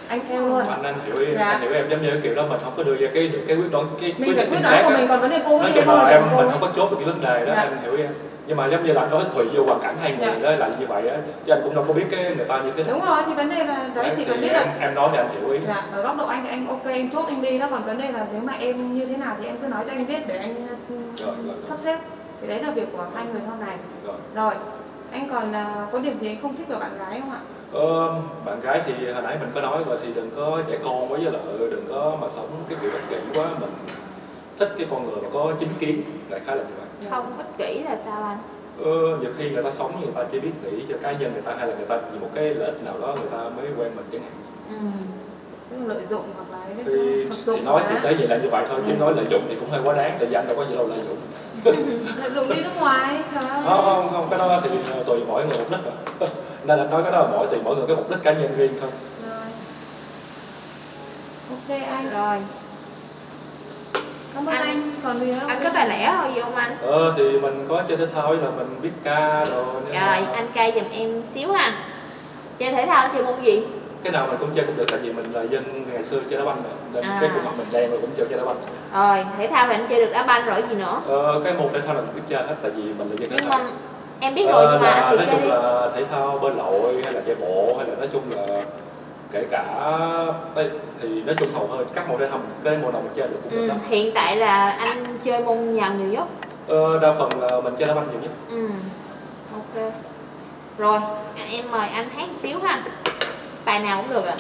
anh theo luôn anh anh hiểu em Dạ. anh hiểu em giống như cái kiểu đó mình không có đưa ra cái được cái quyết đoán cái mình quyết định chính xác của mình còn vấn đề cô nói chung là em mình không có chốt được cái vấn đề đó Dạ. anh hiểu em nhưng mà giống như là nói tùy vô hoàn cảnh hai người Dạ. đó là như vậy á chứ anh cũng đâu có biết cái người ta như thế nào. Đúng rồi thì vấn đề là đấy chỉ thì cần biết em, là em nói thì anh hiểu ý. Dạ, ở góc độ anh thì anh ok anh chốt anh đi đó còn vấn đề là nếu mà em như thế nào thì em cứ nói cho anh biết để anh ừ, Rồi, rồi. sắp xếp. Thì đấy là việc của hai người sau này. Rồi. Rồi anh còn à, có điểm gì anh không thích ở bạn gái không ạ? Ờ, bạn gái thì hồi nãy mình có nói rồi thì đừng có trẻ con quá với lại đừng có mà sống cái kiểu ích kỷ quá. Mình thích cái con người mà có chính kiến đại khái là như vậy không ích kỷ là sao anh? Ờ, nhiều khi người ta sống người ta chỉ biết nghĩ cho cá nhân người ta hay là người ta vì một cái lợi ích nào đó người ta mới quen mình chẳng hạn. Ừ. là lợi dụng hoặc là cái thì, thì nói thì quá. tới vậy là như vậy thôi chứ nói lợi dụng thì cũng hơi quá đáng tại vì anh đâu có gì đâu lợi dụng. Lợi dụng đi nước ngoài không không không cái đó thì tùy mỗi người mục đích rồi nên anh nói cái đó là mỗi tùy mỗi người cái mục đích cá nhân riêng thôi. Rồi. Ok anh. Rồi cảm ơn Anh- anh, còn gì nữa anh có tài lẻ thôi gì không anh? Ờ thì mình có chơi thể thao là mình biết ca rồi rồi là anh cay giùm em xíu ha. Chơi thể thao chơi môn gì? Cái nào mình cũng chơi cũng được tại vì mình là dân ngày xưa chơi đá banh mà. Nên À. cái khuôn mặt mình đen rồi cũng chơi chơi đá banh. Rồi thể thao thì anh chơi được đá banh rồi gì nữa? Ờ, cái môn thể thao là mình biết chơi hết tại vì mình là dân thao mà em biết rồi Ờ, nhưng mà là, thì nói chung đi. là thể thao bơi lội hay là chạy bộ hay là nói chung là kể cả thì nói chung hầu hơi các môn thể thao cái môn nào mình chơi được cũng được ừ. đó. hiện tại là anh chơi môn nào nhiều nhất ờ, đa phần là mình chơi đá banh nhiều nhất. Ừ. ok. Rồi em mời anh hát xíu ha. Bài nào cũng được ạ.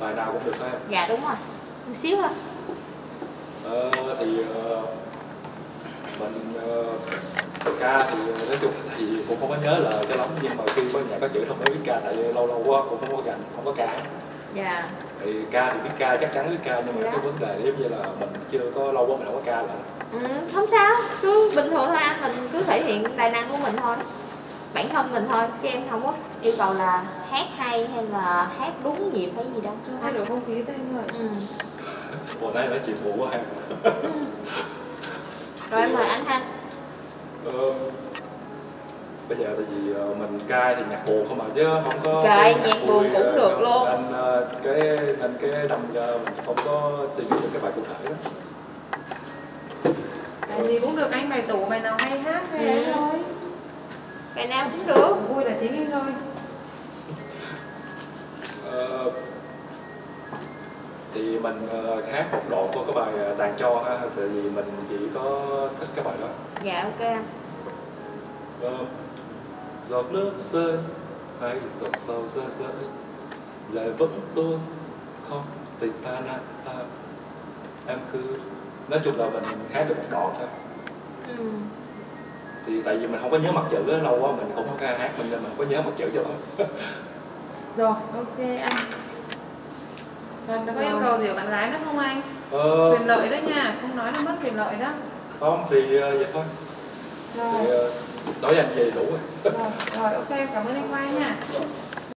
Bài nào cũng được không dạ đúng rồi. Một xíu thôi. Ờ, thì ờ, mình ờ, ca thì nói chung thì cũng không có nhớ là cho lắm nhưng mà khi có nhà có chữ không mới biết ca tại vì lâu lâu quá cũng không có gành không có ca dạ. Thì ca thì biết ca chắc chắn biết ca nhưng mà Dạ. cái vấn đề giống như là mình chưa có lâu quá mình không có ca lại. Ừ, không sao cứ bình thường thôi anh mình cứ thể hiện tài năng của mình thôi. Bản thân mình thôi chứ em không có yêu cầu là hát hay hay là hát đúng nhịp hay gì đâu. Chưa thay đổi không khí thôi anh ơi. Ừ. vừa nãy nói chuyện buồn quá hay. Rồi em mời anh ha Ờ, bây giờ tại vì ờ, mình cai thì nhạc buồn không mà chứ không có cái nhạc buồn cũng ờ, được luôn. nên ờ, cái nên cái đâm ra mình không có suy nghĩ được cái bài cụ thể đó. Bài gì cũng được anh bài tủ bài nào hay hát hay Ừ. thôi. Bài nào cũng được. Vui là chính anh thôi. Ờ, thì mình ờ, hát một đoạn của cái bài ờ, tàn cho ha tại vì mình chỉ có thích cái bài đó. Dạ ok. Anh Ờ, giọt nước rơi hay giọt sầu rơi rơi lại vẫn tuôn không tình ta nát ta. Em cứ nói chung là mình hát được một đoạn thôi. Ừ. thì tại vì mình không có nhớ mặt chữ á, lâu quá mình không có ca hát mình nên mình không có nhớ mặt chữ cho lắm. Rồi ok anh Rồi có yêu cầu gì của bạn gái nữa không anh? ờ, Quyền lợi đó nha, không nói nó mất quyền lợi đó. Không thì ờ, vậy thôi. Rồi, thì ờ, nói anh về đủ rồi. Rồi, rồi ok, cảm ơn anh Quang nha